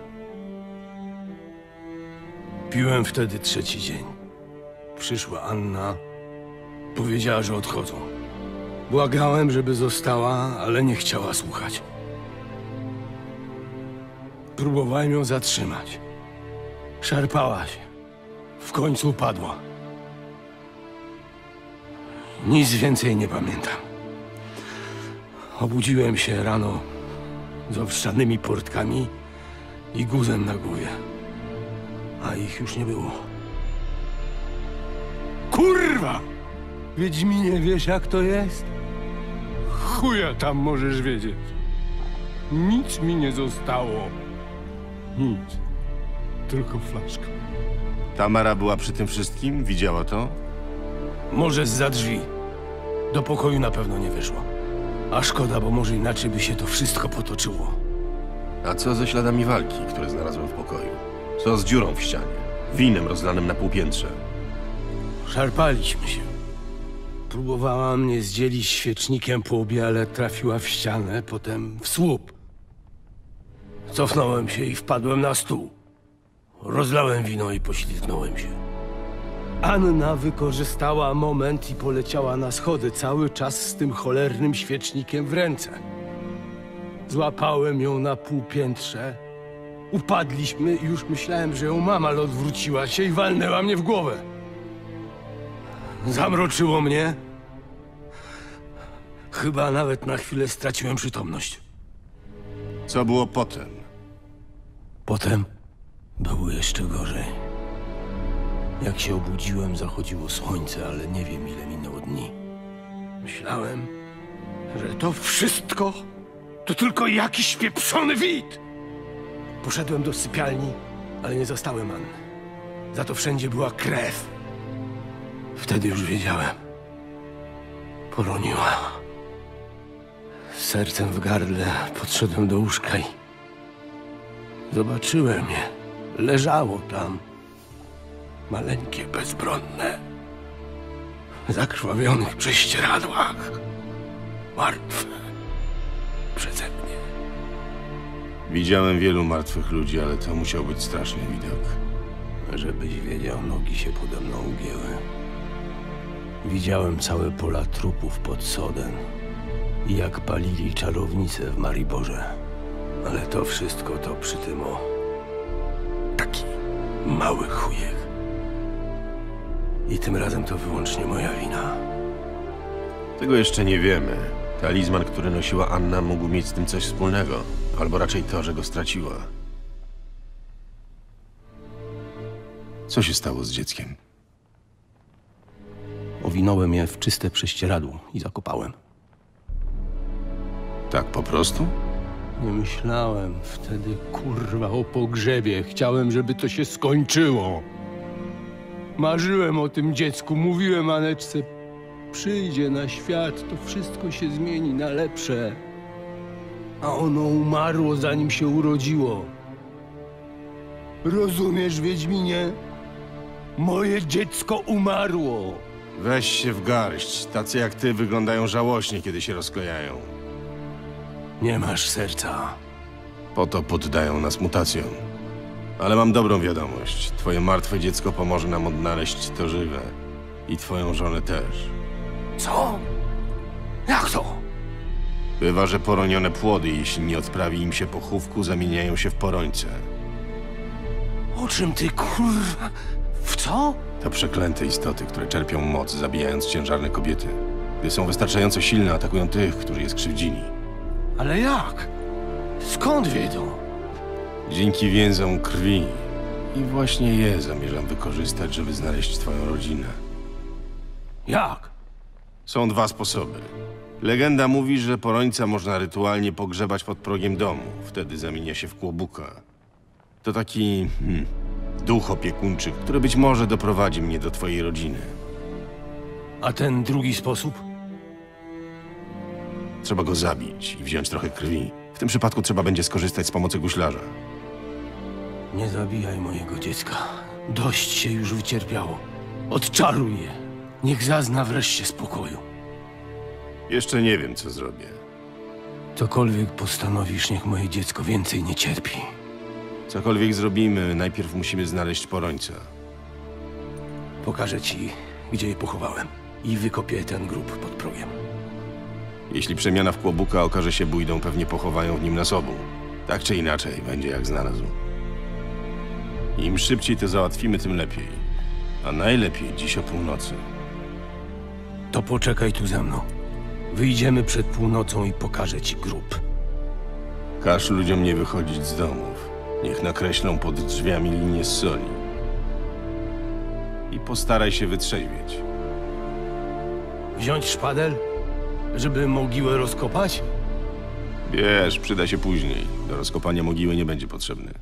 Piłem wtedy trzeci dzień. Przyszła Anna. Powiedziała, że odchodzą. Błagałem, żeby została, ale nie chciała słuchać. Próbowałem ją zatrzymać. Szarpała się. W końcu upadła. Nic więcej nie pamiętam. Obudziłem się rano z owszanymi portkami i guzem na głowie. A ich już nie było. Kurwa! Wiedźminie, wiesz jak to jest? Chuja tam możesz wiedzieć. Nic mi nie zostało. Nic. Tylko flaszka. Tamara była przy tym wszystkim? Widziała to? Może za drzwi. Do pokoju na pewno nie wyszła. A szkoda, bo może inaczej by się to wszystko potoczyło. A co ze śladami walki, które znalazłem w pokoju? Co z dziurą w ścianie? Winem rozlanym na półpiętrze? Szarpaliśmy się. Próbowała mnie zdzielić świecznikiem po łbie, ale trafiła w ścianę, potem w słup. Cofnąłem się i wpadłem na stół. Rozlałem wino i poślizgnąłem się. Anna wykorzystała moment i poleciała na schody, cały czas z tym cholernym świecznikiem w ręce. Złapałem ją na półpiętrze. Upadliśmy i już myślałem, że ją mama, ale odwróciła się i walnęła mnie w głowę. Zamroczyło mnie. Chyba nawet na chwilę straciłem przytomność. Co było potem? Potem było jeszcze gorzej. Jak się obudziłem, zachodziło słońce, ale nie wiem, ile minęło dni. Myślałem, że to wszystko to tylko jakiś pieprzony wid. Poszedłem do sypialni, ale nie zastałem Anny. Za to wszędzie była krew. Wtedy już wiedziałem. Poroniła. Sercem w gardle podszedłem do łóżka i zobaczyłem je. Leżało tam. Maleńkie, bezbronne. W zakrwawionych prześcieradłach. Martwe. Przeze mnie. Widziałem wielu martwych ludzi, ale to musiał być straszny widok. Żebyś wiedział, nogi się pode mną ugięły. Widziałem całe pola trupów pod sodem i jak palili czarownice w Mariborze. Ale to wszystko to przy tym o... Taki mały chujek. I tym razem to wyłącznie moja wina. Tego jeszcze nie wiemy. Talizman, który nosiła Anna, mógł mieć z tym coś wspólnego. Albo raczej to, że go straciła. Co się stało z dzieckiem? Owinąłem je w czyste prześcieradło i zakopałem. Tak po prostu? Nie myślałem wtedy, kurwa, o pogrzebie. Chciałem, żeby to się skończyło. Marzyłem o tym dziecku, mówiłem Aneczce, przyjdzie na świat, to wszystko się zmieni na lepsze. A ono umarło, zanim się urodziło. Rozumiesz, Wiedźminie? Moje dziecko umarło. Weź się w garść. Tacy jak ty wyglądają żałośnie, kiedy się rozklejają. Nie masz serca. Po to poddają nas mutacjom. Ale mam dobrą wiadomość. Twoje martwe dziecko pomoże nam odnaleźć to żywe. I twoją żonę też. Co? Jak to? Bywa, że poronione płody, jeśli nie odprawi im się pochówku, zamieniają się w porońce. O czym ty, kurwa? W co? To przeklęte istoty, które czerpią moc, zabijając ciężarne kobiety. Gdy są wystarczająco silne, atakują tych, którzy je skrzywdzili. Ale jak? Skąd wiedzą? Dzięki więzom krwi. I właśnie je zamierzam wykorzystać, żeby znaleźć twoją rodzinę. Jak? Są dwa sposoby. Legenda mówi, że porońca można rytualnie pogrzebać pod progiem domu. Wtedy zamienia się w kłobuka. To taki hmm, duch opiekuńczy, który być może doprowadzi mnie do twojej rodziny. A ten drugi sposób? Trzeba go zabić i wziąć trochę krwi. W tym przypadku trzeba będzie skorzystać z pomocy guślarza. Nie zabijaj mojego dziecka. Dość się już wycierpiało. Odczaruj je. Niech zazna wreszcie spokoju. Jeszcze nie wiem, co zrobię. Cokolwiek postanowisz, niech moje dziecko więcej nie cierpi. Cokolwiek zrobimy, najpierw musimy znaleźć porońca. Pokażę ci, gdzie je pochowałem. I wykopię ten grób pod progiem. Jeśli przemiana w kłobuka okaże się bójdą, pewnie pochowają w nim nas obu. Tak czy inaczej, będzie jak znalazł. Im szybciej to załatwimy, tym lepiej. A najlepiej dziś o północy. To poczekaj tu ze mną. Wyjdziemy przed północą i pokażę ci grób. Każ ludziom nie wychodzić z domów. Niech nakreślą pod drzwiami linię z soli. I postaraj się wytrzeźwieć. Wziąć szpadel? Żeby mogiłę rozkopać? Wiesz, przyda się później. Do rozkopania mogiły nie będzie potrzebny.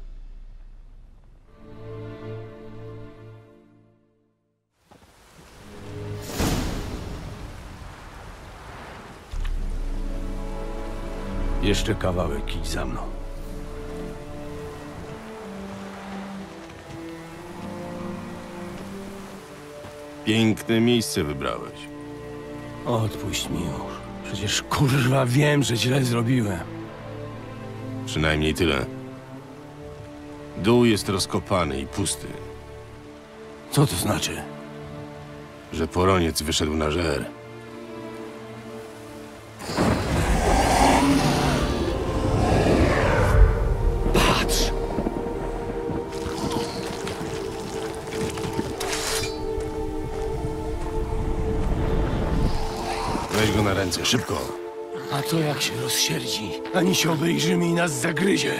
Jeszcze kawałek idź za mną. Piękne miejsce wybrałeś. Odpuść mi już. Przecież kurwa wiem, że źle zrobiłem. Przynajmniej tyle. Dół jest rozkopany i pusty, Co to znaczy? że poroniec wyszedł na żer. Ręce, szybko. A to jak się rozsierdzi? Ani się obejrzymy i nas zagryzie.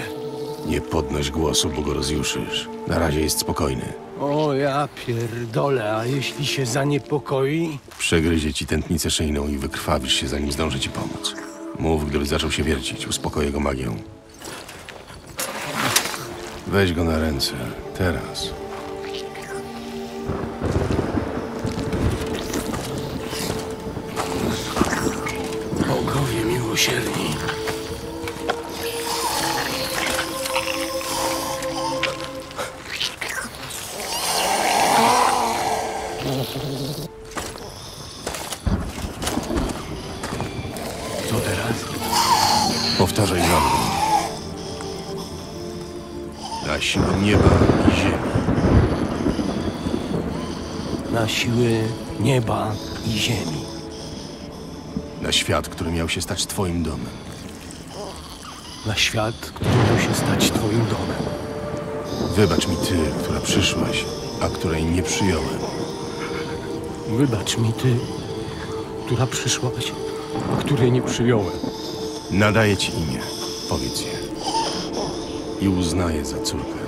Nie podnoś głosu, bo go rozjuszysz. Na razie jest spokojny. O ja pierdolę, a jeśli się zaniepokoi? Przegryzie ci tętnicę szyjną i wykrwawisz się, zanim zdąży ci pomóc. Mów, gdyby zaczął się wiercić. Uspokoję go magią. Weź go na ręce. Teraz. Się stać twoim domem. Na świat, który miał się stać twoim domem. Wybacz mi ty, która przyszłaś, a której nie przyjąłem. Wybacz mi ty, która przyszłaś, a której nie przyjąłem. Nadaję ci imię. Powiedz je. I uznaję za córkę.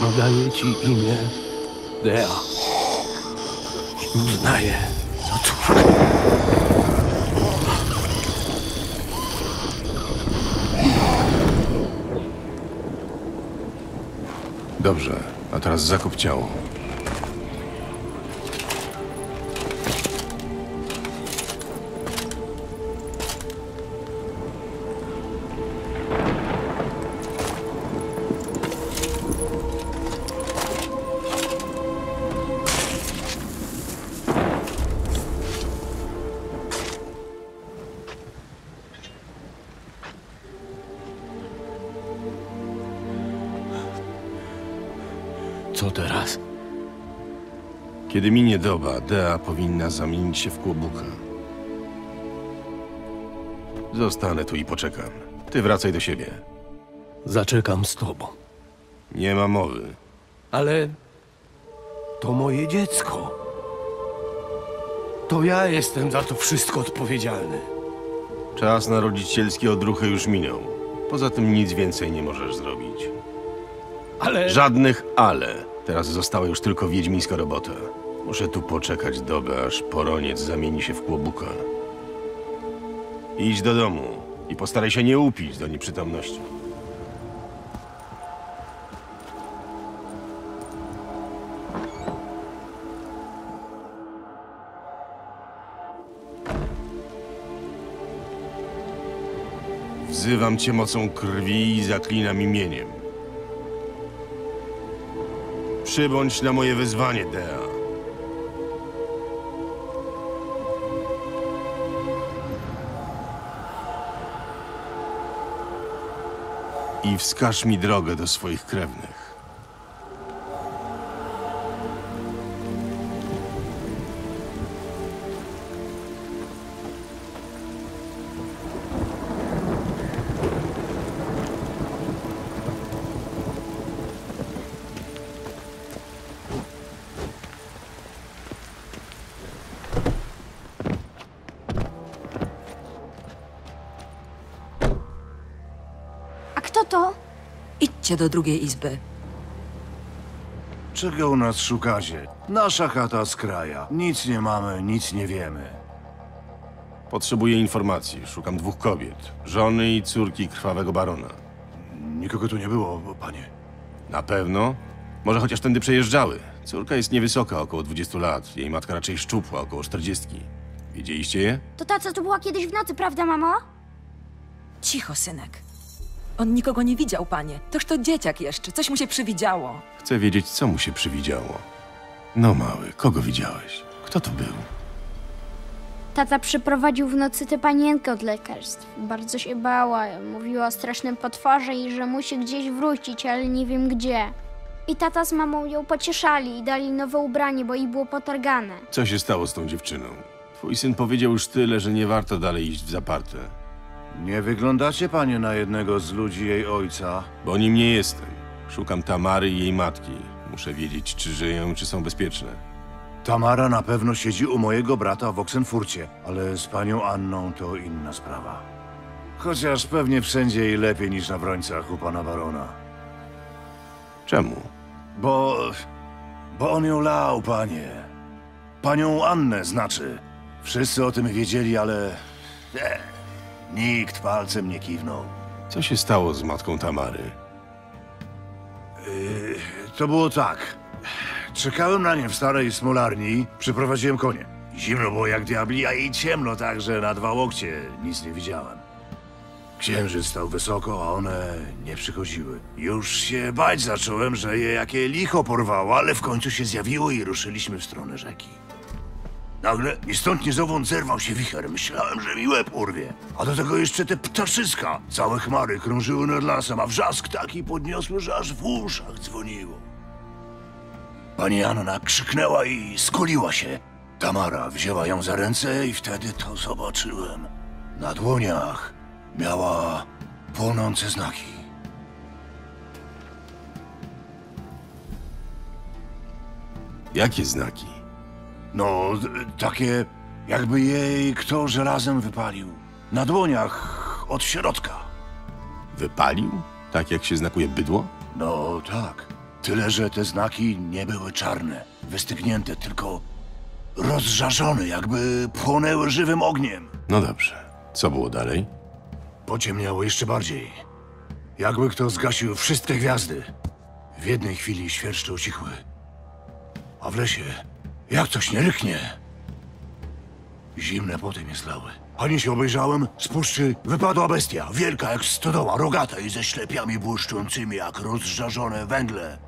Nadaję ci imię Dea. I uznaję za córkę. Dobrze, a Kiedy minie doba, Dea powinna zamienić się w kłobuka. Zostanę tu i poczekam. Ty wracaj do siebie. Zaczekam z tobą. Nie ma mowy. Ale To moje dziecko. To ja jestem za to wszystko odpowiedzialny. Czas na rodzicielskie odruchy już minął. Poza tym nic więcej nie możesz zrobić. Ale... Żadnych ale. Teraz została już tylko wiedźmińska robota. Muszę tu poczekać dobę, aż poroniec zamieni się w kłobuka. Idź do domu i postaraj się nie upić do nieprzytomności. Wzywam cię mocą krwi i zaklinam imieniem. Przybądź na moje wezwanie, Dea. I wskaż mi drogę do swoich krewnych. Idźcie do drugiej izby. Czego u nas szukacie? Nasza chata z kraja. Nic nie mamy, nic nie wiemy. Potrzebuję informacji. Szukam dwóch kobiet. Żony i córki krwawego barona. Nikogo tu nie było, panie. Na pewno? Może chociaż tędy przejeżdżały. Córka jest niewysoka, około 20 lat. Jej matka raczej szczupła, około 40. Widzieliście je? To ta, co tu była kiedyś w nocy, prawda, mamo? Cicho, synek. On nikogo nie widział, panie. Toż to dzieciak jeszcze. Coś mu się przywidziało. Chcę wiedzieć, co mu się przywidziało. No mały, kogo widziałeś? Kto to był? Tata przyprowadził w nocy tę panienkę od lekarstw. Bardzo się bała. Mówiła o strasznym potworze i że musi gdzieś wrócić, ale nie wiem gdzie. I tata z mamą ją pocieszali i dali nowe ubranie, bo jej było potargane. Co się stało z tą dziewczyną? Twój syn powiedział już tyle, że nie warto dalej iść w zaparte. Nie wyglądacie, panie, na jednego z ludzi jej ojca. Bo nim nie jestem. Szukam Tamary i jej matki. Muszę wiedzieć, czy żyją, czy są bezpieczne. Tamara na pewno siedzi u mojego brata w Oksenfurcie, ale z panią Anną to inna sprawa. Chociaż pewnie wszędzie jej lepiej niż na Wrońcach u pana barona. Czemu? Bo... bo on ją lał, panie. Panią Annę znaczy. Wszyscy o tym wiedzieli, ale... E, nikt palcem nie kiwnął. Co się stało z matką Tamary? Yy, to było tak. Czekałem na nie w starej smolarni, przyprowadziłem konie. Zimno było jak diabli, a i ciemno tak, że na dwa łokcie nic nie widziałem. Księżyc stał wysoko, a one nie przychodziły. Już się bać zacząłem, że je jakie licho porwało, ale w końcu się zjawiło i ruszyliśmy w stronę rzeki. Nagle, ni stąd, ni zerwał się wicher. Myślałem, że mi łeb urwie. A do tego jeszcze te ptaszyska. Całe chmary krążyły nad lasem, a wrzask taki podniosły, że aż w uszach dzwoniło. Pani Anna krzyknęła i skuliła się. Tamara wzięła ją za ręce i wtedy to zobaczyłem. Na dłoniach miała płonące znaki. Jakie znaki? No, takie jakby jej kto żelazem wypalił. Na dłoniach od środka. Wypalił? Tak jak się znakuje bydło? No tak. Tyle, że te znaki nie były czarne, wystygnięte, tylko rozżarzone, jakby płonęły żywym ogniem. No dobrze. Co było dalej? Pociemniało jeszcze bardziej. Jakby kto zgasił wszystkie gwiazdy. W jednej chwili świerszcze ucichły. A w lesie, jak coś nie ryknie. Zimne poty mnie zlały. Ani się obejrzałem, z puszczy wypadła bestia, wielka jak stodoła, rogata i ze ślepiami błyszczącymi jak rozżarzone węgle.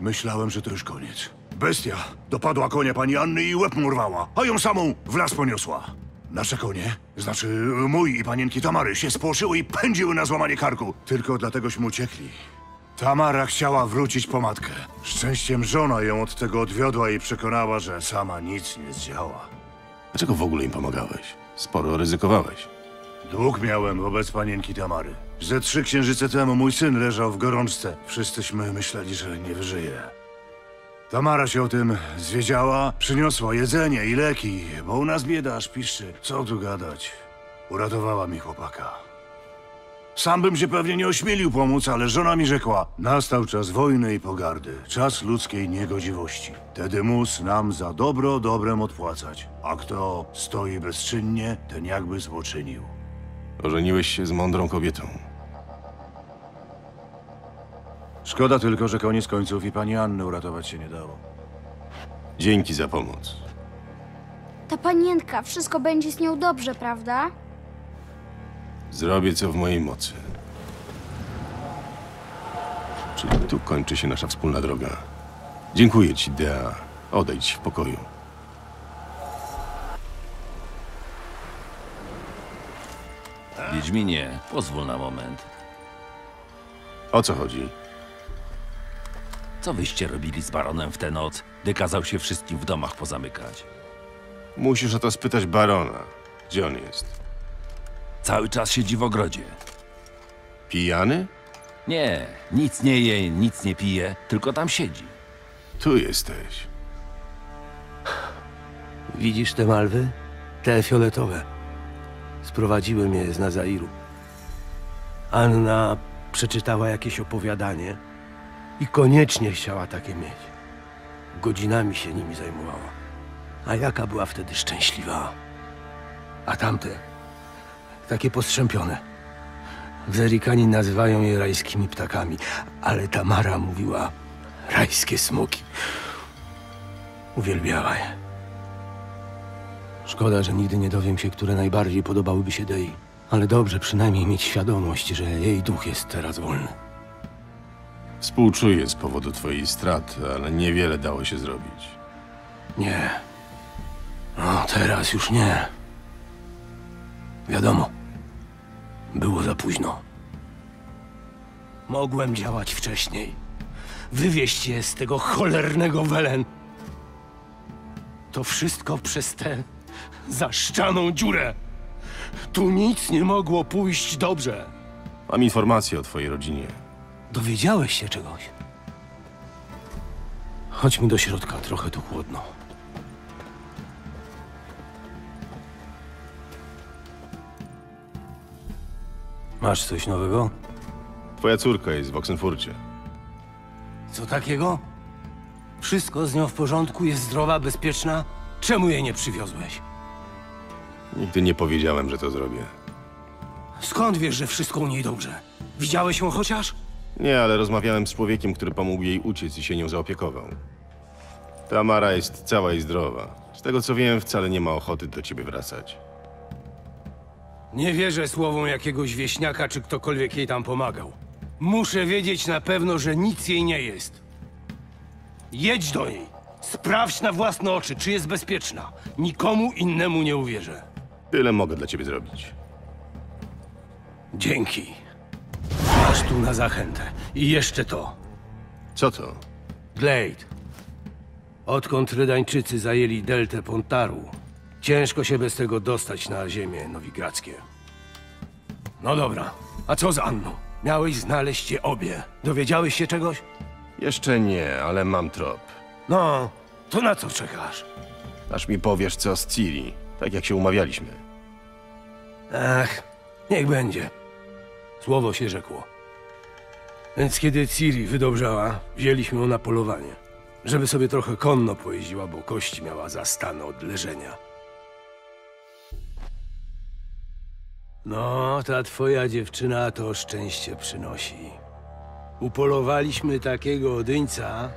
Myślałem, że to już koniec. Bestia dopadła konia pani Anny i łeb mu rwała, a ją samą w las poniosła. Nasze konie, znaczy mój i panienki Tamary, się spłoszyły i pędziły na złamanie karku. Tylko dlategośmy uciekli. Tamara chciała wrócić po matkę. Szczęściem żona ją od tego odwiodła i przekonała, że sama nic nie zdziała. Dlaczego w ogóle im pomagałeś? Sporo ryzykowałeś. Dług miałem wobec panienki Tamary. Ze trzy księżyce temu mój syn leżał w gorączce. Wszyscyśmy myśleli, że nie wyżyje. Tamara się o tym zwiedziała, przyniosła jedzenie i leki, bo u nas bieda aż piszczy. Co tu gadać? Uratowała mi chłopaka. Sam bym się pewnie nie ośmielił pomóc, ale żona mi rzekła: Nastał czas wojny i pogardy, czas ludzkiej niegodziwości. Tedy mus nam za dobro dobrem odpłacać. A kto stoi bezczynnie, ten jakby złoczynił. Ożeniłeś się z mądrą kobietą. Szkoda tylko, że koniec końców i pani Anny uratować się nie dało. Dzięki za pomoc. Ta panienka, wszystko będzie z nią dobrze, prawda? Zrobię co w mojej mocy. Czyli tu kończy się nasza wspólna droga. Dziękuję ci, Dea. Odejdź w pokoju. Wiedźminie, pozwól na moment. O co chodzi? Co wyście robili z baronem w tę noc, gdy kazał się wszystkim w domach pozamykać? Musisz o to spytać barona. Gdzie on jest? Cały czas siedzi w ogrodzie. Pijany? Nie, nic nie je, nic nie pije, tylko tam siedzi. Tu jesteś. Widzisz te malwy? Te fioletowe. Sprowadziłem je z Nazairu. Anna przeczytała jakieś opowiadanie i koniecznie chciała takie mieć. Godzinami się nimi zajmowała. A jaka była wtedy szczęśliwa. A tamte, takie postrzępione. Zerikani nazywają je rajskimi ptakami, ale Tamara mówiła rajskie smoki. Uwielbiała je. Szkoda, że nigdy nie dowiem się, które najbardziej podobałyby się Dei. Ale dobrze przynajmniej mieć świadomość, że jej duch jest teraz wolny. Współczuję z powodu twojej straty, ale niewiele dało się zrobić. Nie. No, teraz już nie. Wiadomo. Było za późno. Mogłem działać wcześniej. Wywieźć je z tego cholernego Welen. To wszystko przez tę zaszczaną dziurę. Tu nic nie mogło pójść dobrze. Mam informacje o twojej rodzinie. Dowiedziałeś się czegoś? Chodźmy do środka, trochę tu chłodno. Masz coś nowego? Twoja córka jest w Oxenfurcie. Co takiego? Wszystko z nią w porządku, jest zdrowa, bezpieczna? Czemu jej nie przywiozłeś? Nigdy nie powiedziałem, że to zrobię. Skąd wiesz, że wszystko u niej dobrze? Widziałeś ją chociaż? Nie, ale rozmawiałem z człowiekiem, który pomógł jej uciec i się nią zaopiekował. Tamara jest cała i zdrowa. Z tego co wiem, wcale nie ma ochoty do ciebie wracać. Nie wierzę słowom jakiegoś wieśniaka, czy ktokolwiek jej tam pomagał. Muszę wiedzieć na pewno, że nic jej nie jest. Jedź do niej. Sprawdź na własne oczy, czy jest bezpieczna. Nikomu innemu nie uwierzę. Tyle mogę dla ciebie zrobić. Dzięki. Masz tu na zachętę. I jeszcze to. Co to? Glade. Odkąd Rydańczycy zajęli deltę Pontaru, ciężko się bez tego dostać na ziemię nowigradzkie. No dobra, a co z Anną? Miałeś znaleźć je obie. Dowiedziałeś się czegoś? Jeszcze nie, ale mam trop. No, to na co czekasz? Aż mi powiesz, co z Ciri, tak jak się umawialiśmy. Ach, niech będzie. Słowo się rzekło. Więc kiedy Ciri wydobrzała, wzięliśmy ją na polowanie. Żeby sobie trochę konno pojeździła, bo kości miała zastane od leżenia. No, ta twoja dziewczyna to szczęście przynosi. Upolowaliśmy takiego odyńca,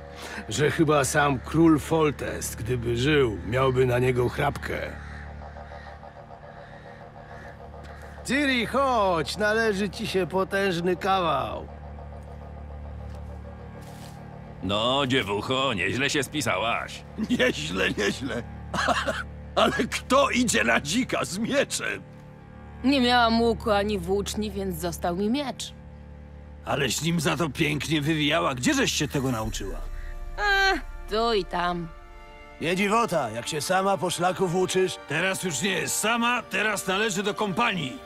że chyba sam król Foltest, gdyby żył, miałby na niego chrapkę. Ciri, chodź, należy ci się potężny kawał. No, dziewucho, nieźle się spisałaś. Nieźle, nieźle. Ale kto idzie na dzika z mieczem? Nie miałam łuku ani włóczni, więc został mi miecz. Aleś nim za to pięknie wywijała. Gdzieżeś się tego nauczyła? A, tu i tam. Nie dziwota, jak się sama po szlaku włóczysz. Teraz już nie jest sama, teraz należy do kompanii.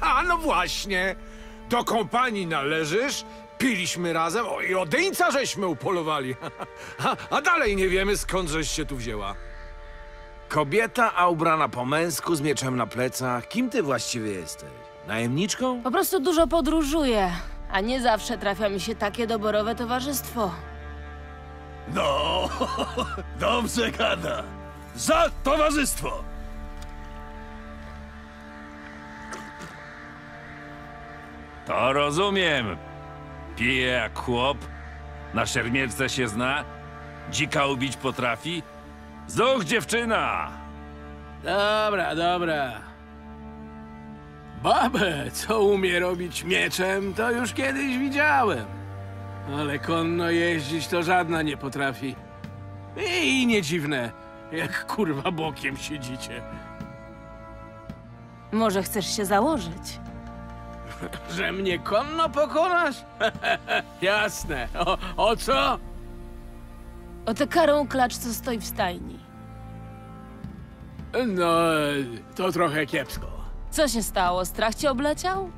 A no właśnie! Do kompanii należysz, Piliśmy razem o, i odeńca żeśmy upolowali. a, a dalej nie wiemy, skąd żeś się tu wzięła. Kobieta, a ubrana po męsku, z mieczem na plecach. Kim ty właściwie jesteś? Najemniczką? Po prostu dużo podróżuję, a nie zawsze trafia mi się takie doborowe towarzystwo. No, dobrze gada. Za towarzystwo! To rozumiem. Pije jak chłop, na szermierce się zna, dzika ubić potrafi. Zuch, dziewczyna! Dobra, dobra. Babę, co umie robić mieczem, to już kiedyś widziałem. Ale konno jeździć to żadna nie potrafi. I nie dziwne, jak kurwa bokiem siedzicie. Może chcesz się założyć? Że mnie konno pokonasz? Jasne. O, o co? O tę karą klacz, co stoi w stajni. No, to trochę kiepsko. Co się stało? Strach cię obleciał?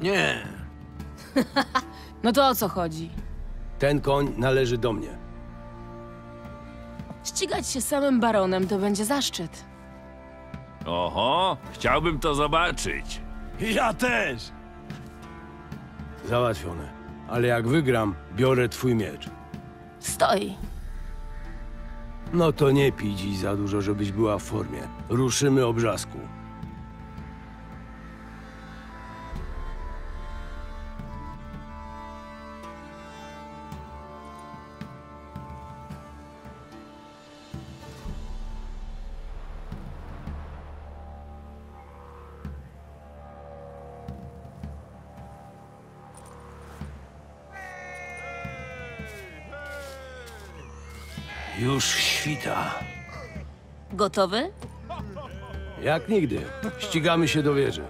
Nie. No to o co chodzi? Ten koń należy do mnie. Ścigać się samym baronem to będzie zaszczyt. Oho, chciałbym to zobaczyć. Ja też! Załatwione. Ale jak wygram, biorę twój miecz. Stoi. No to nie pij dziś za dużo, żebyś była w formie. Ruszymy obrzasku. Już świta. Gotowy? Jak nigdy. Ścigamy się do wieży.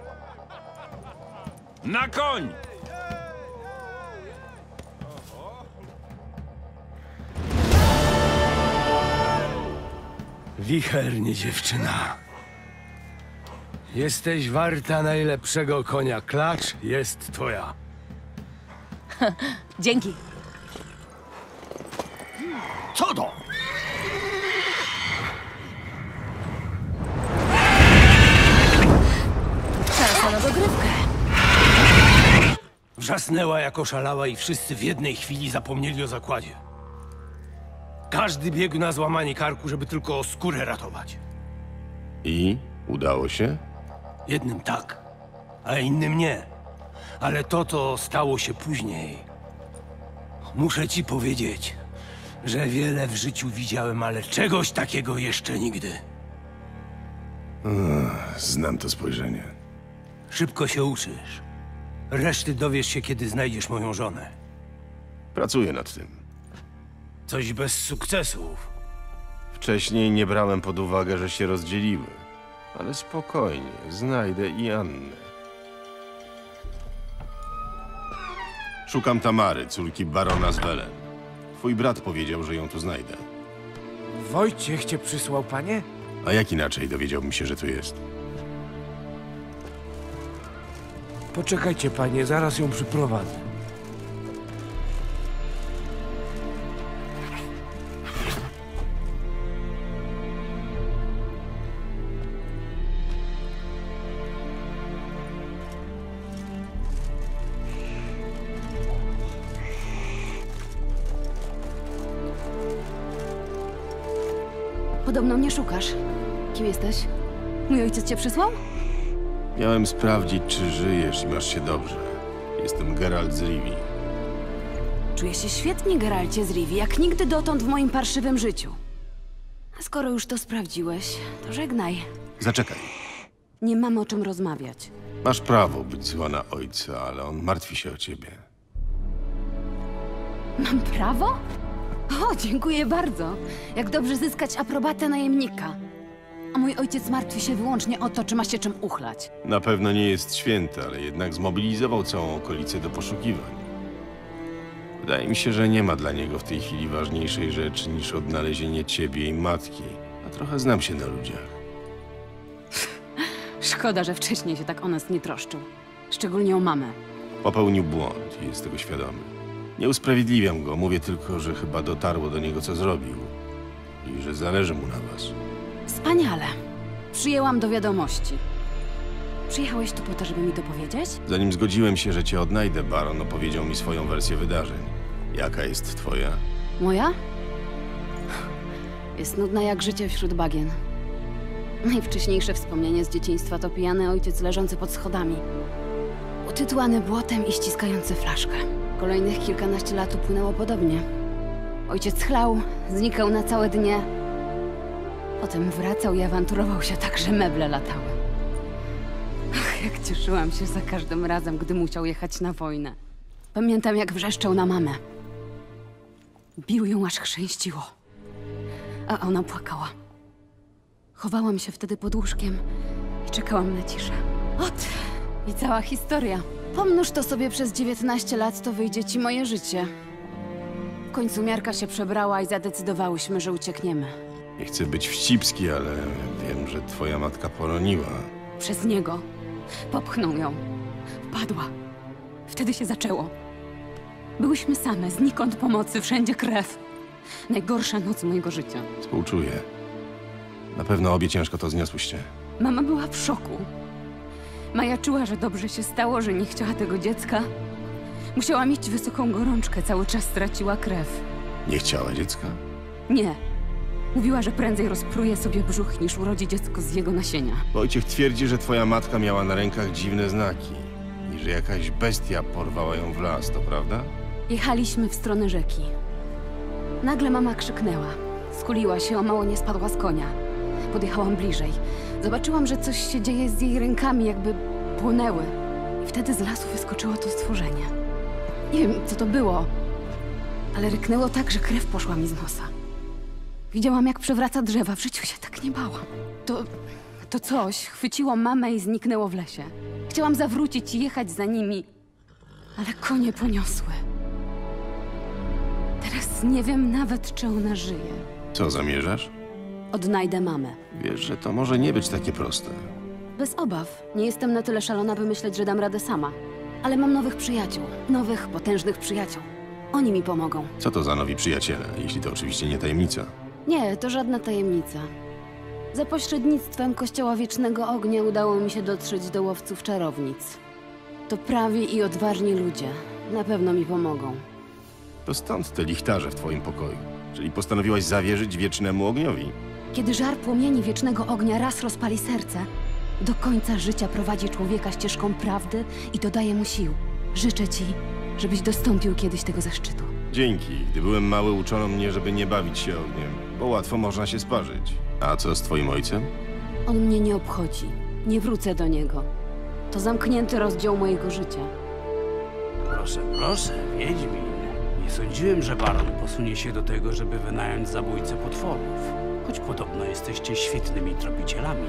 Na koń! Wichernie, dziewczyna. Jesteś warta najlepszego konia. Klacz jest twoja. Dzięki. Co to? Czas na dogrywkę. Wrzasnęła jako szalała i wszyscy w jednej chwili zapomnieli o zakładzie. Każdy biegł na złamanie karku, żeby tylko skórę ratować. I udało się? Jednym tak, a innym nie. Ale to, co stało się później. Muszę ci powiedzieć, że wiele w życiu widziałem, ale czegoś takiego jeszcze nigdy. Znam to spojrzenie. Szybko się uczysz. Reszty dowiesz się, kiedy znajdziesz moją żonę. Pracuję nad tym. Coś bez sukcesów. Wcześniej nie brałem pod uwagę, że się rozdzieliły. Ale spokojnie, znajdę i Annę. Szukam Tamary, córki barona z Welen. Twój brat powiedział, że ją tu znajdę. Wojciech cię przysłał, panie? A jak inaczej dowiedziałbym się, że tu jest? Poczekajcie, panie, zaraz ją przyprowadzę. Jesteś? Mój ojciec cię przysłał? Miałem sprawdzić, czy żyjesz i masz się dobrze. Jestem Geralt z Rivii. Czuję się świetnie, Geralcie z Rivi, jak nigdy dotąd w moim parszywym życiu. A skoro już to sprawdziłeś, to żegnaj. Zaczekaj. Nie mamy o czym rozmawiać. Masz prawo być zła na ojca, ale on martwi się o ciebie. Mam prawo? O, dziękuję bardzo. Jak dobrze zyskać aprobatę najemnika. A mój ojciec martwi się wyłącznie o to, czy ma się czym uchlać. Na pewno nie jest święty, ale jednak zmobilizował całą okolicę do poszukiwań. Wydaje mi się, że nie ma dla niego w tej chwili ważniejszej rzeczy niż odnalezienie ciebie i matki. A trochę znam się na ludziach. Szkoda, że wcześniej się tak o nas nie troszczył. Szczególnie o mamę. Popełnił błąd i jest tego świadomy. Nie usprawiedliwiam go, mówię tylko, że chyba dotarło do niego, co zrobił. I że zależy mu na was. Wspaniale. Przyjęłam do wiadomości. Przyjechałeś tu po to, żeby mi to powiedzieć? Zanim zgodziłem się, że cię odnajdę, Baron opowiedział mi swoją wersję wydarzeń. Jaka jest twoja? Moja? Jest nudna jak życie wśród bagien. Najwcześniejsze wspomnienie z dzieciństwa to pijany ojciec leżący pod schodami. Utytułany błotem i ściskający flaszkę. Kolejnych kilkanaście lat upłynęło podobnie. Ojciec chlał, znikał na całe dnie. Potem wracał i awanturował się tak, że meble latały. Ach, jak cieszyłam się za każdym razem, gdy musiał jechać na wojnę. Pamiętam, jak wrzeszczał na mamę. Bił ją aż chrzęściło. A ona płakała. Chowałam się wtedy pod łóżkiem i czekałam na ciszę. Ot, i cała historia. Pomnóż to sobie przez 19 lat, to wyjdzie ci moje życie. W końcu miarka się przebrała i zadecydowałyśmy, że uciekniemy. Nie chcę być wścibski, ale wiem, że twoja matka poroniła. Przez niego. Popchnął ją. Padła. Wtedy się zaczęło. Byłyśmy same, znikąd pomocy, wszędzie krew. Najgorsza noc mojego życia. Współczuję. Na pewno obie ciężko to zniosłyście. Mama była w szoku. Majaczyła, że dobrze się stało, że nie chciała tego dziecka. Musiała mieć wysoką gorączkę, cały czas straciła krew. Nie chciała dziecka? Nie. Mówiła, że prędzej rozpruje sobie brzuch, niż urodzi dziecko z jego nasienia. Wojciech twierdzi, że twoja matka miała na rękach dziwne znaki i że jakaś bestia porwała ją w las, to prawda? Jechaliśmy w stronę rzeki. Nagle mama krzyknęła. Skuliła się, o mało nie spadła z konia. Podjechałam bliżej. Zobaczyłam, że coś się dzieje z jej rękami, jakby płonęły. I wtedy z lasu wyskoczyło to stworzenie. Nie wiem, co to było, ale ryknęło tak, że krew poszła mi z nosa. Widziałam, jak przewraca drzewa. W życiu się tak nie bałam. To... to coś chwyciło mamę i zniknęło w lesie. Chciałam zawrócić i jechać za nimi, ale konie poniosły. Teraz nie wiem nawet, czy ona żyje. Co zamierzasz? Odnajdę mamę. Wiesz, że to może nie być takie proste. Bez obaw. Nie jestem na tyle szalona, by myśleć, że dam radę sama. Ale mam nowych przyjaciół. Nowych, potężnych przyjaciół. Oni mi pomogą. Co to za nowi przyjaciele, jeśli to oczywiście nie tajemnica? Nie, to żadna tajemnica. Za pośrednictwem Kościoła Wiecznego Ognia udało mi się dotrzeć do łowców czarownic. To prawi i odważni ludzie. Na pewno mi pomogą. To stąd te lichtarze w twoim pokoju. Czyli postanowiłaś zawierzyć wiecznemu ogniowi. Kiedy żar płomieni Wiecznego Ognia raz rozpali serce, do końca życia prowadzi człowieka ścieżką prawdy i dodaje mu sił. Życzę ci, żebyś dostąpił kiedyś tego zaszczytu. Dzięki. Gdy byłem mały, uczono mnie, żeby nie bawić się ogniem, bo łatwo można się sparzyć. A co z twoim ojcem? On mnie nie obchodzi. Nie wrócę do niego. To zamknięty rozdział mojego życia. Proszę, proszę, Wiedźmin. Nie sądziłem, że baron posunie się do tego, żeby wynająć zabójcę potworów. Choć podobno jesteście świetnymi tropicielami.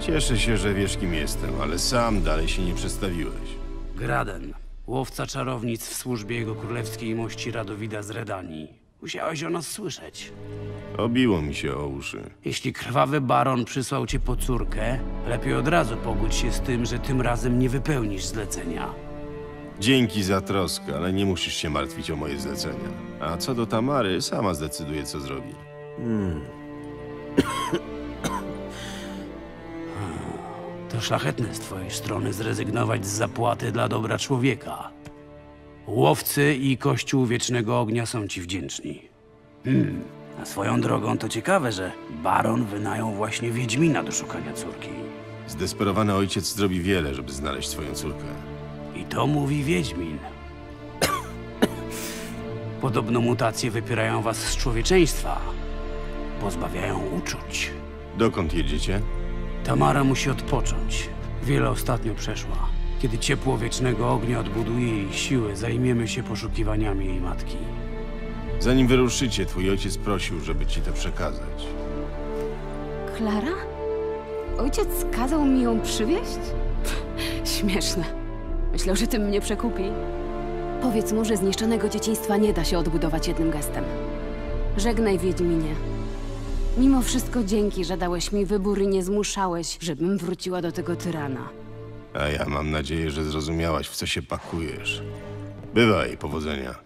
Cieszę się, że wiesz kim jestem, ale sam dalej się nie przedstawiłeś. Graden, łowca czarownic w służbie jego królewskiej mości Radowida z Redanii. Musiałeś o nas słyszeć. Obiło mi się o uszy. Jeśli krwawy baron przysłał cię po córkę, lepiej od razu pogódź się z tym, że tym razem nie wypełnisz zlecenia. Dzięki za troskę, ale nie musisz się martwić o moje zlecenia. A co do Tamary, sama zdecyduje, co zrobi. Hmm. To szlachetne z twojej strony zrezygnować z zapłaty dla dobra człowieka. Łowcy i Kościół Wiecznego Ognia są ci wdzięczni. Hmm. A swoją drogą to ciekawe, że baron wynajął właśnie Wiedźmina do szukania córki. Zdesperowany ojciec zrobi wiele, żeby znaleźć swoją córkę. I to mówi Wiedźmin. Podobno mutacje wypierają was z człowieczeństwa. Pozbawiają uczuć. Dokąd jedziecie? Tamara musi odpocząć. Wiele ostatnio przeszła. Kiedy ciepło wiecznego ognia odbuduje jej siły, zajmiemy się poszukiwaniami jej matki. Zanim wyruszycie, twój ojciec prosił, żeby ci to przekazać. Klara? Ojciec kazał mi ją przywieźć? Śmieszne. Myślał, że tym mnie przekupi. Powiedz mu, że zniszczonego dzieciństwa nie da się odbudować jednym gestem. Żegnaj, Wiedźminie. Mimo wszystko dzięki, że dałeś mi wybór i nie zmuszałeś, żebym wróciła do tego tyrana. A ja mam nadzieję, że zrozumiałaś, w co się pakujesz. Bywaj, powodzenia.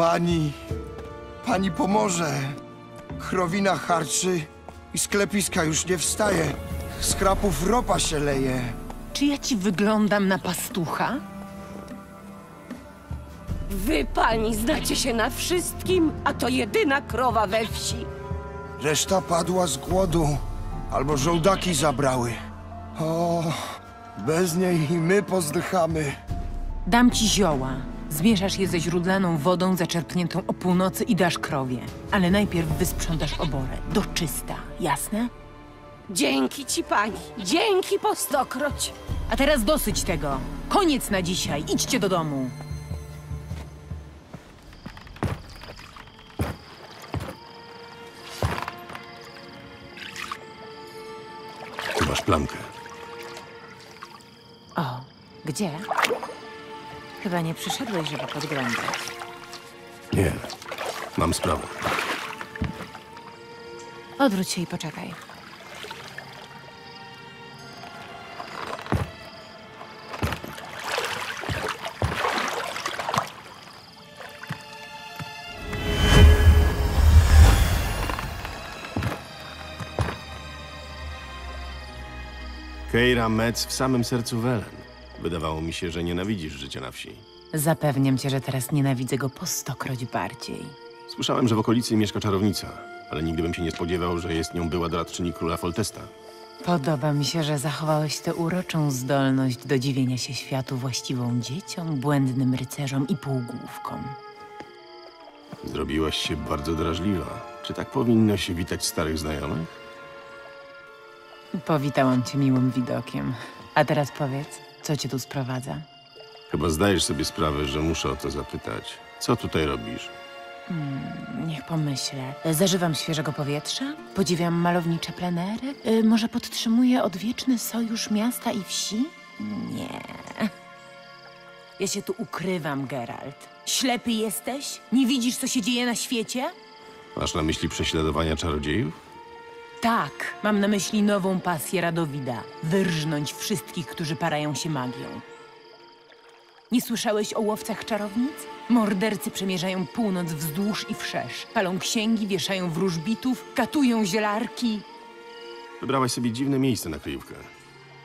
Pani, pani pomoże. Chrowina harczy i sklepiska już nie wstaje. Z krapów ropa się leje. Czy ja ci wyglądam na pastucha? Wy, pani, znacie się na wszystkim, a to jedyna krowa we wsi. Reszta padła z głodu, albo żołdaki zabrały. O, bez niej i my pozdychamy. Dam ci zioła. Zmieszasz je ze źródlaną wodą zaczerpniętą o północy i dasz krowie. Ale najpierw wysprzątasz oborę. Do czysta, jasne? Dzięki ci, pani. Dzięki po stokroć. A teraz dosyć tego. Koniec na dzisiaj. Idźcie do domu. Tu masz plamkę. O, gdzie? Chyba nie przyszedłeś, żeby podglądać. Nie, mam sprawę. Odwróć się i poczekaj. Keira Metz w samym sercu Welen. Wydawało mi się, że nienawidzisz życia na wsi. Zapewniam cię, że teraz nienawidzę go po stokroć bardziej. Słyszałem, że w okolicy mieszka czarownica, ale nigdy bym się nie spodziewał, że jest nią była doradczyni króla Foltesta. Podoba mi się, że zachowałeś tę uroczą zdolność do dziwienia się światu właściwą dzieciom, błędnym rycerzom i półgłówkom. Zrobiłaś się bardzo drażliwa. Czy tak powinno się witać starych znajomych? Powitałam cię miłym widokiem. A teraz powiedz, co cię tu sprowadza? Chyba zdajesz sobie sprawę, że muszę o to zapytać. Co tutaj robisz? Hmm, niech pomyślę. Zażywam świeżego powietrza, podziwiam malownicze plenery, y, może podtrzymuję odwieczny sojusz miasta i wsi? Nie. Ja się tu ukrywam, Geralt. Ślepy jesteś? Nie widzisz, co się dzieje na świecie? Masz na myśli prześladowania czarodziejów? Tak, mam na myśli nową pasję Radowida. Wyrżnąć wszystkich, którzy parają się magią. Nie słyszałeś o łowcach czarownic? Mordercy przemierzają północ wzdłuż i wszerz. Palą księgi, wieszają wróżbitów, katują zielarki. Wybrałaś sobie dziwne miejsce na kryjówkę.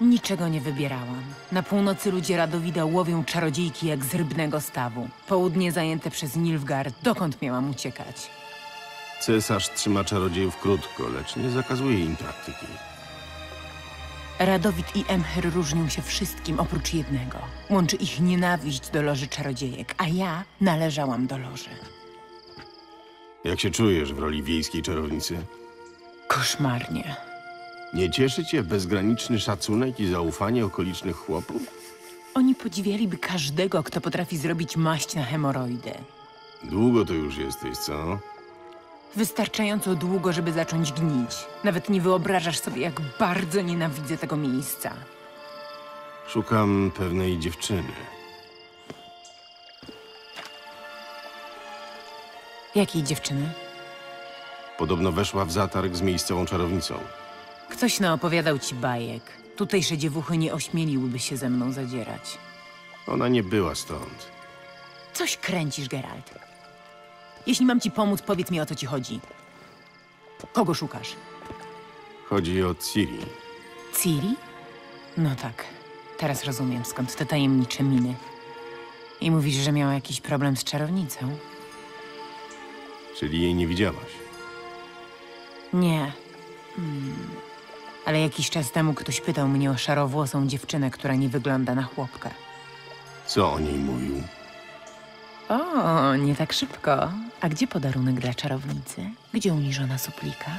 Niczego nie wybierałam. Na północy ludzie Radowida łowią czarodziejki jak z rybnego stawu. Południe zajęte przez Nilfgaard. Dokąd miałam uciekać? Cesarz trzyma czarodziejów krótko, lecz nie zakazuje im praktyki. Radowid i Emhyr różnią się wszystkim oprócz jednego. Łączy ich nienawiść do loży czarodziejek, a ja należałam do loży. Jak się czujesz w roli wiejskiej czarownicy? Koszmarnie. Nie cieszy cię bezgraniczny szacunek i zaufanie okolicznych chłopów? Oni podziwialiby każdego, kto potrafi zrobić maść na hemoroidy. Długo to już jesteś, co? Wystarczająco długo, żeby zacząć gnić. Nawet nie wyobrażasz sobie, jak bardzo nienawidzę tego miejsca. Szukam pewnej dziewczyny. Jakiej dziewczyny? Podobno weszła w zatarg z miejscową czarownicą. Ktoś naopowiadał ci bajek. Tutejsze dziewuchy nie ośmieliłyby się ze mną zadzierać. Ona nie była stąd. Coś kręcisz, Geralt. Jeśli mam ci pomóc, powiedz mi, o co ci chodzi. Kogo szukasz? Chodzi o Ciri. Ciri? No tak. Teraz rozumiem, skąd te tajemnicze miny. I mówisz, że miała jakiś problem z czarownicą? Czyli jej nie widziałaś. Nie. Hmm. Ale jakiś czas temu ktoś pytał mnie o szarowłosą dziewczynę, która nie wygląda na chłopka. Co o niej mówił? O, nie tak szybko. A gdzie podarunek dla czarownicy? Gdzie uniżona suplika?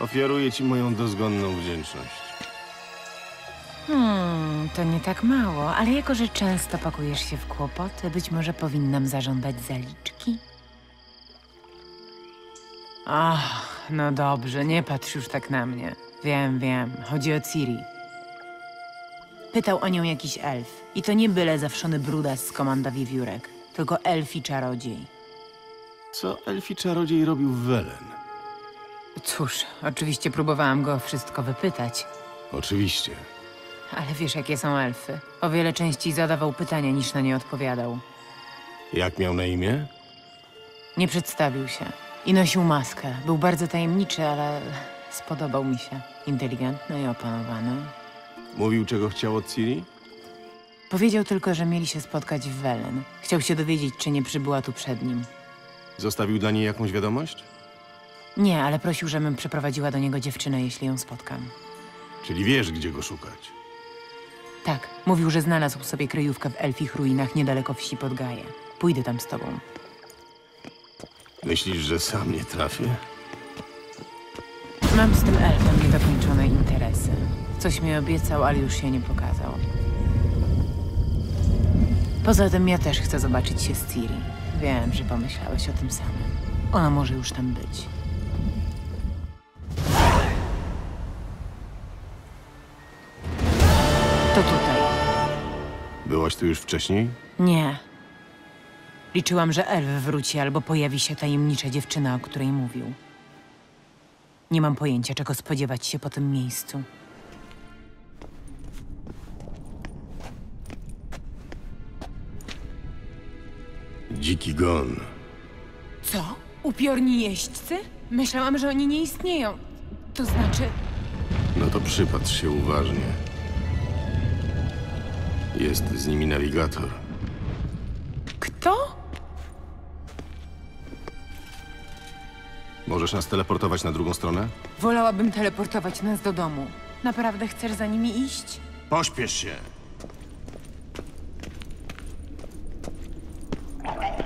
Ofiaruję ci moją dozgonną wdzięczność. Hmm, to nie tak mało, ale jako, że często pakujesz się w kłopoty, być może powinnam zażądać zaliczki? Ach, no dobrze, nie patrz już tak na mnie. Wiem, wiem, chodzi o Ciri. Pytał o nią jakiś elf. I to nie byle zawszony brudas z komanda wiewiórek, tylko elfi czarodziej. Co elfi czarodziej robił w Welen? Cóż, oczywiście próbowałam go o wszystko wypytać, Oczywiście. ale wiesz jakie są elfy. O wiele częściej zadawał pytania niż na nie odpowiadał. Jak miał na imię? Nie przedstawił się i nosił maskę. Był bardzo tajemniczy, ale spodobał mi się. Inteligentny i opanowany. Mówił, czego chciał od Ciri? Powiedział tylko, że mieli się spotkać w Welen. Chciał się dowiedzieć, czy nie przybyła tu przed nim. Zostawił dla niej jakąś wiadomość? Nie, ale prosił, żebym przeprowadziła do niego dziewczynę, jeśli ją spotkam. Czyli wiesz, gdzie go szukać. Tak, mówił, że znalazł sobie kryjówkę w elfich ruinach niedaleko wsi pod Gaję. Pójdę tam z tobą. Myślisz, że sam nie trafię? Mam z tym elfem niedokończone interesy. Coś mi obiecał, ale już się nie pokazał. Poza tym ja też chcę zobaczyć się z Ciri. Wiem, że pomyślałeś o tym samym. Ona może już tam być. To tutaj. Byłaś tu już wcześniej? Nie. Liczyłam, że elf wróci albo pojawi się tajemnicza dziewczyna, o której mówił. Nie mam pojęcia, czego spodziewać się po tym miejscu. Dziki gon. Co? Upiorni jeźdźcy? Myślałam, że oni nie istnieją. To znaczy... No to przypatrz się uważnie. Jest z nimi nawigator. Kto? Możesz nas teleportować na drugą stronę? Wolałabym teleportować nas do domu. Naprawdę chcesz za nimi iść? Pośpiesz się. Okay.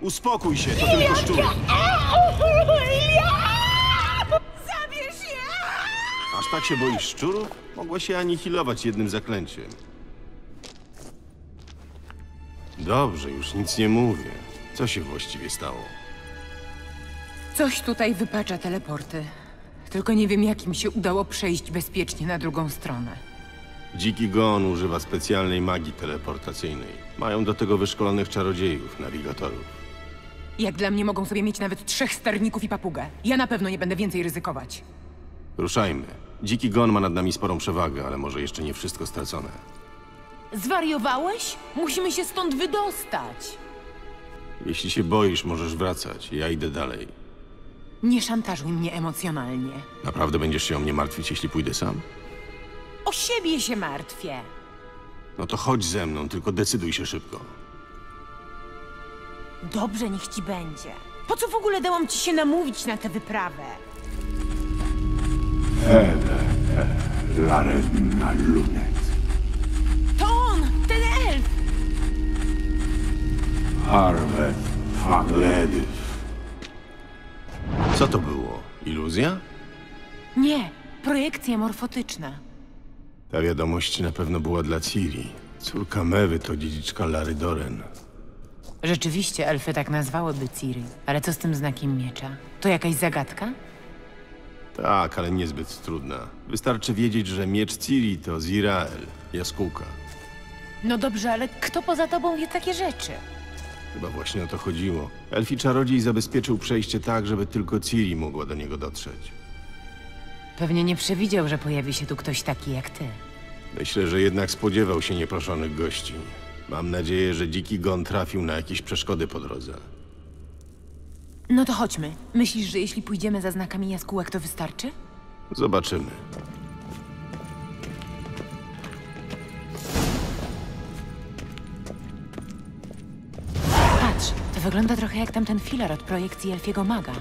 Uspokój się, to tylko szczur. Zabierz je! Aż tak się boisz szczurów? Mogła się anihilować jednym zaklęciem. Dobrze, już nic nie mówię. Co się właściwie stało? Coś tutaj wypacza teleporty. Tylko nie wiem, jak im się udało przejść bezpiecznie na drugą stronę. Dziki Gon używa specjalnej magii teleportacyjnej. Mają do tego wyszkolonych czarodziejów, nawigatorów. Jak dla mnie mogą sobie mieć nawet trzech sterników i papugę. Ja na pewno nie będę więcej ryzykować. Ruszajmy. Dziki Gon ma nad nami sporą przewagę, ale może jeszcze nie wszystko stracone. Zwariowałeś? Musimy się stąd wydostać. Jeśli się boisz, możesz wracać. Ja idę dalej. Nie szantażuj mnie emocjonalnie. Naprawdę będziesz się o mnie martwić, jeśli pójdę sam? O siebie się martwię. No to chodź ze mną, tylko decyduj się szybko. Dobrze, niech ci będzie. Po co w ogóle dałam ci się namówić na tę wyprawę? Larenna lunet. To on! Ten elf! Harvet Fagledys. Co to było? Iluzja? Nie, projekcja morfotyczna. Ta wiadomość na pewno była dla Ciri. Córka Mewy to dziedziczka Lary Doren. Rzeczywiście elfy tak nazwałyby Ciri. Ale co z tym znakiem miecza? To jakaś zagadka? Tak, ale niezbyt trudna. Wystarczy wiedzieć, że miecz Ciri to Zirael, jaskółka. No dobrze, ale kto poza tobą wie takie rzeczy? Chyba właśnie o to chodziło. Elfi czarodziej zabezpieczył przejście tak, żeby tylko Ciri mogła do niego dotrzeć. Pewnie nie przewidział, że pojawi się tu ktoś taki jak ty. Myślę, że jednak spodziewał się nieproszonych gości. Mam nadzieję, że dziki gon trafił na jakieś przeszkody po drodze. No to chodźmy. Myślisz, że jeśli pójdziemy za znakami jaskółek, to wystarczy? Zobaczymy. Patrz, to wygląda trochę jak tamten filar od projekcji Elfiego Maga.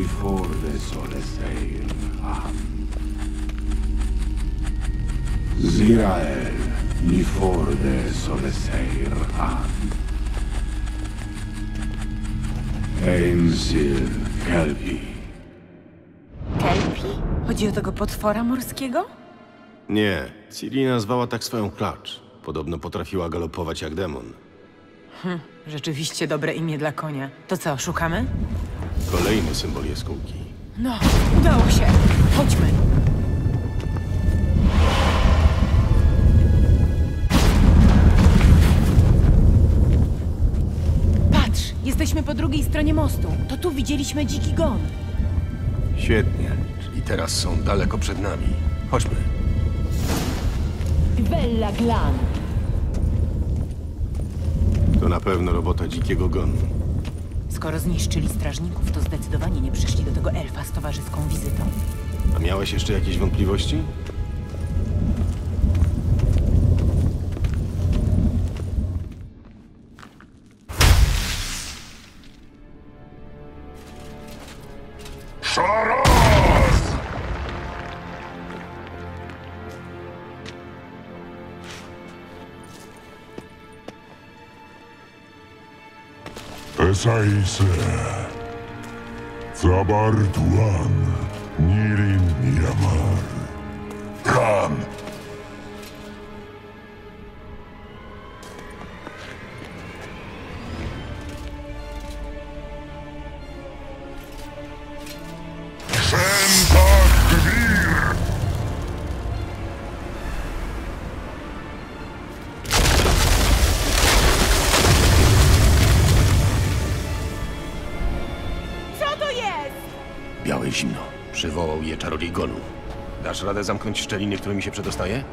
Ni for de soleseir am. Zirael, ni for de soleseir am. Einsil, Kelpi. Kelpi? Chodzi o tego potwora morskiego? Nie, Ciri nazwała tak swoją klacz. Podobno potrafiła galopować jak demon. Hm, rzeczywiście dobre imię dla konia. To co, szukamy? Kolejny symbol jaskółki. No, udało się. Chodźmy. Patrz, jesteśmy po drugiej stronie mostu. To tu widzieliśmy dziki gon. Świetnie, czyli teraz są daleko przed nami. Chodźmy. Bella Glan. To na pewno robota dzikiego gonu. Skoro zniszczyli strażników, to zdecydowanie nie przyszli do tego elfa z towarzyską wizytą. A miałeś jeszcze jakieś wątpliwości? Zrzucajcie. Zabartuan, nirin niamat. Radę zamknąć szczeliny, którymi się przedostaje?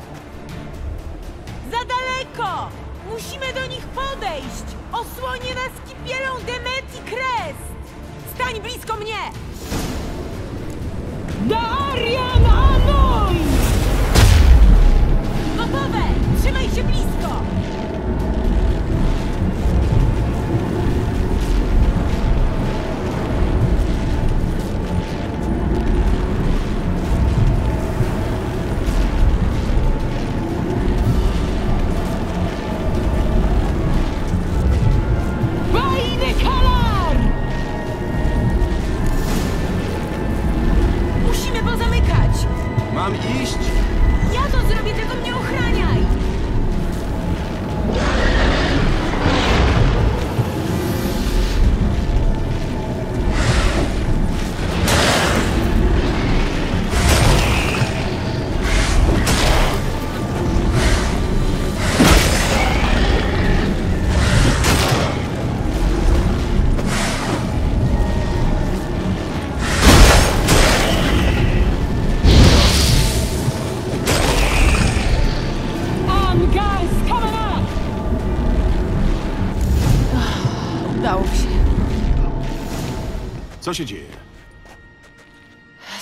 Co się dzieje?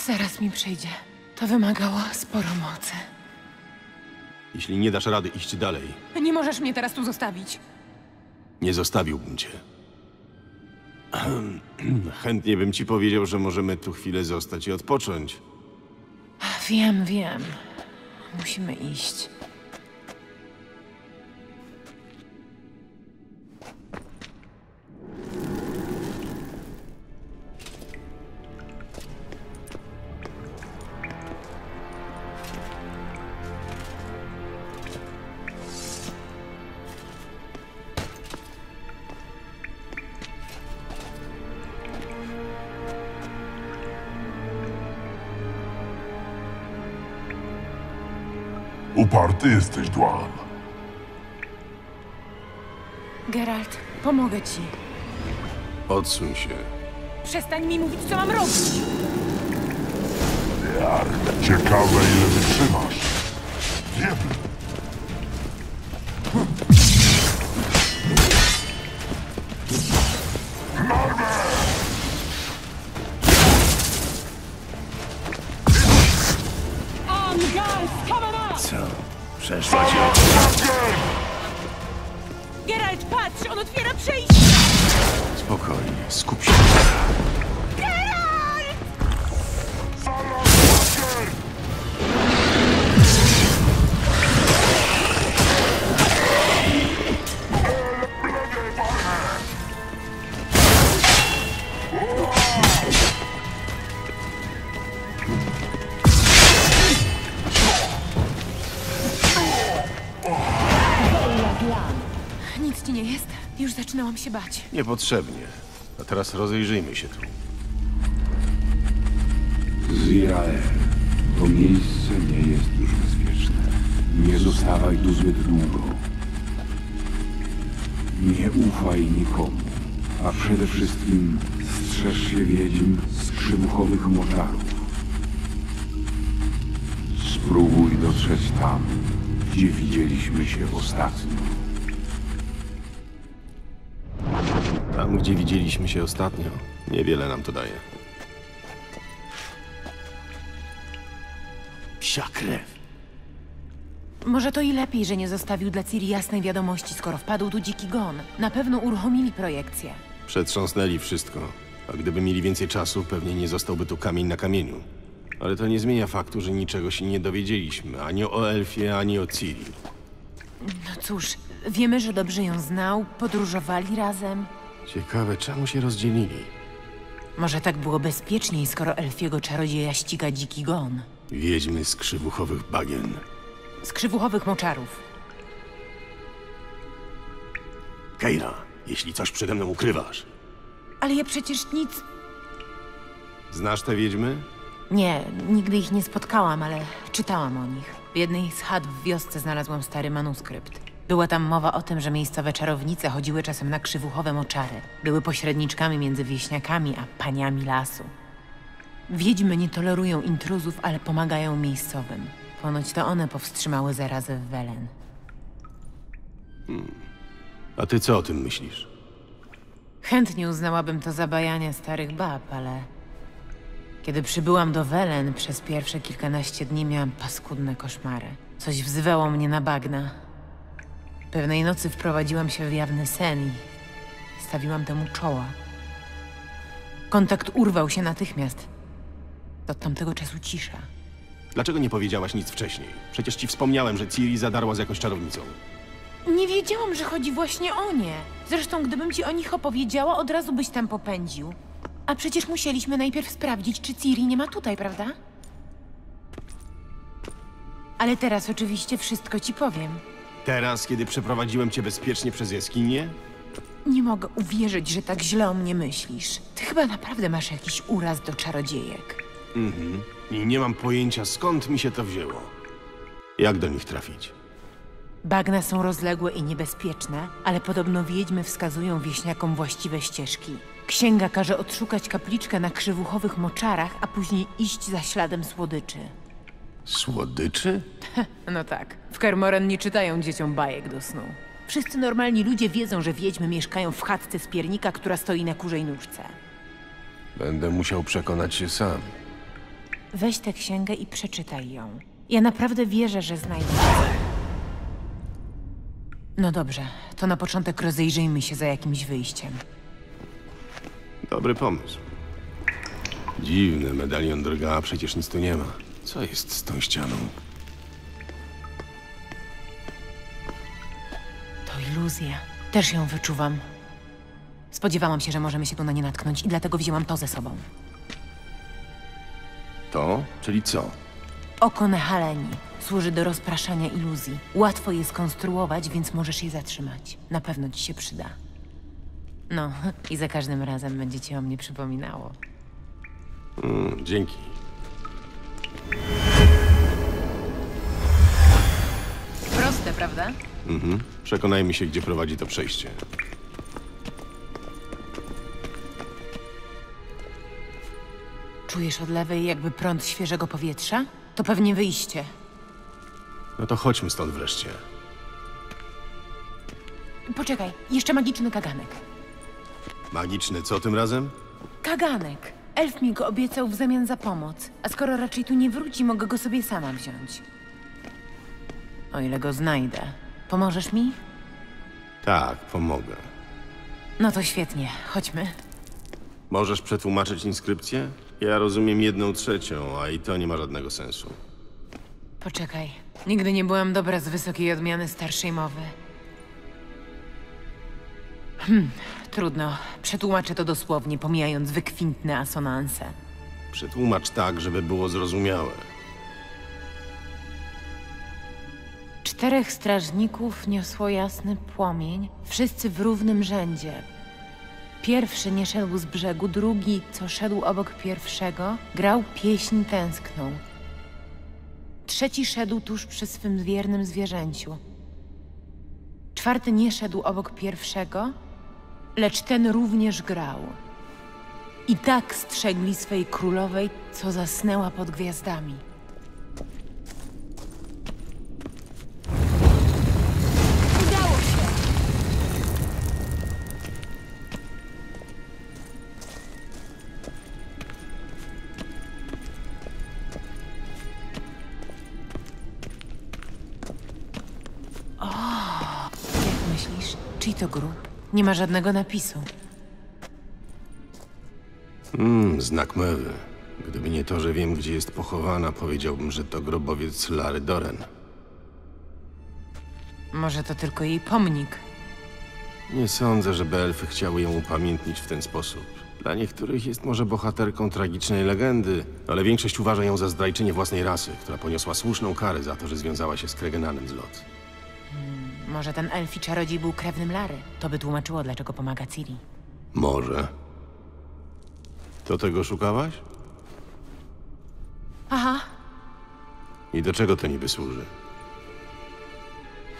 Zaraz mi przyjdzie. To wymagało sporo mocy. Jeśli nie dasz rady iść dalej, Nie możesz mnie teraz tu zostawić. nie zostawiłbym cię. Chętnie bym ci powiedział, że możemy tu chwilę zostać i odpocząć. Wiem, wiem. Musimy iść. Uparty jesteś, Dwan. Geralt, pomogę ci. Odsuń się. Przestań mi mówić, co mam robić! Ciekawe, ile wytrzymasz. Wiemy. Się bać. Niepotrzebnie. A teraz rozejrzyjmy się tu. Zirael, to miejsce nie jest już bezpieczne. Nie zostawaj tu zbyt długo. Nie ufaj nikomu, a przede wszystkim strzeż się wiedźm z przymuchowych moczarów. Spróbuj dotrzeć tam, gdzie widzieliśmy się ostatnio. Gdzie widzieliśmy się ostatnio, niewiele nam to daje. Psia krew. Może to i lepiej, że nie zostawił dla Ciri jasnej wiadomości, skoro wpadł tu dziki gon. Na pewno uruchomili projekcję. Przetrząsnęli wszystko. A gdyby mieli więcej czasu, pewnie nie zostałby tu kamień na kamieniu. Ale to nie zmienia faktu, że niczego się nie dowiedzieliśmy. Ani o Elfie, ani o Ciri. No cóż, wiemy, że dobrze ją znał, podróżowali razem. Ciekawe, czemu się rozdzielili? Może tak było bezpieczniej, skoro elfiego czarodzieja ściga dziki gon. Wiedźmy z krzywuchowych bagien. Z krzywuchowych moczarów. Keira, jeśli coś przede mną ukrywasz. Ale ja przecież nic... Znasz te wiedźmy? Nie, nigdy ich nie spotkałam, ale czytałam o nich. W jednej z chat w wiosce znalazłam stary manuskrypt. Była tam mowa o tym, że miejscowe czarownice chodziły czasem na krzywuchowe moczary. Były pośredniczkami między wieśniakami a paniami lasu. Wiedźmy nie tolerują intruzów, ale pomagają miejscowym. Ponoć to one powstrzymały zarazę w Welen. A ty co o tym myślisz? Chętnie uznałabym to za bajanie starych bab, ale... Kiedy przybyłam do Welen, przez pierwsze kilkanaście dni miałam paskudne koszmary. Coś wzywało mnie na bagna. Pewnej nocy wprowadziłam się w jawny sen i stawiłam temu czoła. Kontakt urwał się natychmiast. Od tamtego czasu cisza. Dlaczego nie powiedziałaś nic wcześniej? Przecież ci wspomniałem, że Ciri zadarła z jakąś czarownicą. Nie wiedziałam, że chodzi właśnie o nie. Zresztą, gdybym ci o nich opowiedziała, od razu byś tam popędził. A przecież musieliśmy najpierw sprawdzić, czy Ciri nie ma tutaj, prawda? Ale teraz oczywiście wszystko ci powiem. Teraz, kiedy przeprowadziłem cię bezpiecznie przez jaskinię? Nie mogę uwierzyć, że tak źle o mnie myślisz. Ty chyba naprawdę masz jakiś uraz do czarodziejek. Mhm. I nie mam pojęcia, skąd mi się to wzięło. Jak do nich trafić? Bagna są rozległe i niebezpieczne, ale podobno wiedźmy wskazują wieśniakom właściwe ścieżki. Księga każe odszukać kapliczkę na krzywuchowych moczarach, a później iść za śladem słodyczy. Słodyczy? No tak. W Kermoren nie czytają dzieciom bajek do snu. Wszyscy normalni ludzie wiedzą, że wiedźmy mieszkają w chatce z piernika, która stoi na kurzej nóżce. Będę musiał przekonać się sam. Weź tę księgę i przeczytaj ją. Ja naprawdę wierzę, że znajdę. No dobrze, to na początek rozejrzyjmy się za jakimś wyjściem. Dobry pomysł. Dziwny medalion drga, a przecież nic tu nie ma. Co jest z tą ścianą? To iluzja. Też ją wyczuwam. Spodziewałam się, że możemy się tu na nie natknąć i dlatego wzięłam to ze sobą. To? Czyli co? Oko Nehaleni. Służy do rozpraszania iluzji. Łatwo je skonstruować, więc możesz je zatrzymać. Na pewno ci się przyda. No, i za każdym razem będzie ci o mnie przypominało. Mm, dzięki. Proste, prawda? Mhm. Przekonajmy się, gdzie prowadzi to przejście. Czujesz od lewej jakby prąd świeżego powietrza? To pewnie wyjście. No to chodźmy stąd wreszcie. Poczekaj, jeszcze magiczny kaganek. Magiczny co tym razem? Kaganek! Elf mi go obiecał w zamian za pomoc, a skoro raczej tu nie wróci, mogę go sobie sama wziąć. O ile go znajdę. Pomożesz mi? Tak, pomogę. No to świetnie, chodźmy. Możesz przetłumaczyć inskrypcję? Ja rozumiem jedną trzecią, a i to nie ma żadnego sensu. Poczekaj. Nigdy nie byłam dobra z wysokiej odmiany starszej mowy. Hmm, trudno. Przetłumaczę to dosłownie, pomijając wykwintne asonanse. Przetłumacz tak, żeby było zrozumiałe. Czterech strażników niosło jasny płomień, wszyscy w równym rzędzie. Pierwszy nie szedł z brzegu, drugi, co szedł obok pierwszego, grał pieśń tęskną. Trzeci szedł tuż przy swym wiernym zwierzęciu. Czwarty nie szedł obok pierwszego, lecz ten również grał. I tak strzegli swej królowej, co zasnęła pod gwiazdami. Udało się! O, jak myślisz? Czyj to grób? Nie ma żadnego napisu. Mmm, znak mewy. Gdyby nie to, że wiem, gdzie jest pochowana, powiedziałbym, że to grobowiec Lary Doren. Może to tylko jej pomnik. Nie sądzę, żeby elfy chciały ją upamiętnić w ten sposób. Dla niektórych jest może bohaterką tragicznej legendy, ale większość uważa ją za zdrajczynię własnej rasy, która poniosła słuszną karę za to, że związała się z Kregenanem z Lot. Może ten elfi czarodziej był krewnym Lary. To by tłumaczyło, dlaczego pomaga Ciri. Może. To tego szukałaś? Aha, I do czego to niby służy?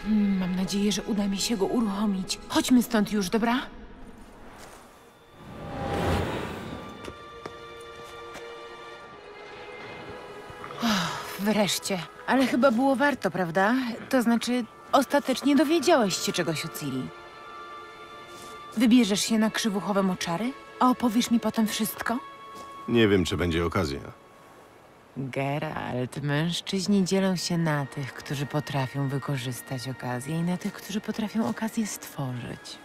Hmm, mam nadzieję, że uda mi się go uruchomić. Chodźmy stąd już, dobra? Wreszcie. Ale chyba było warto, prawda? To znaczy, ostatecznie dowiedziałeś się czegoś o Ciri. Wybierzesz się na krzywuchowe moczary? A opowiesz mi potem wszystko? Nie wiem, czy będzie okazja. Geralt, mężczyźni dzielą się na tych, którzy potrafią wykorzystać okazję i na tych, którzy potrafią okazję stworzyć.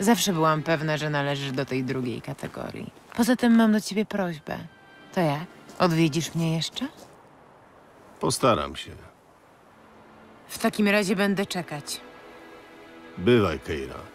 Zawsze byłam pewna, że należysz do tej drugiej kategorii. Poza tym mam do ciebie prośbę. To jak? Odwiedzisz mnie jeszcze? Postaram się. W takim razie będę czekać. Bywaj, Keira.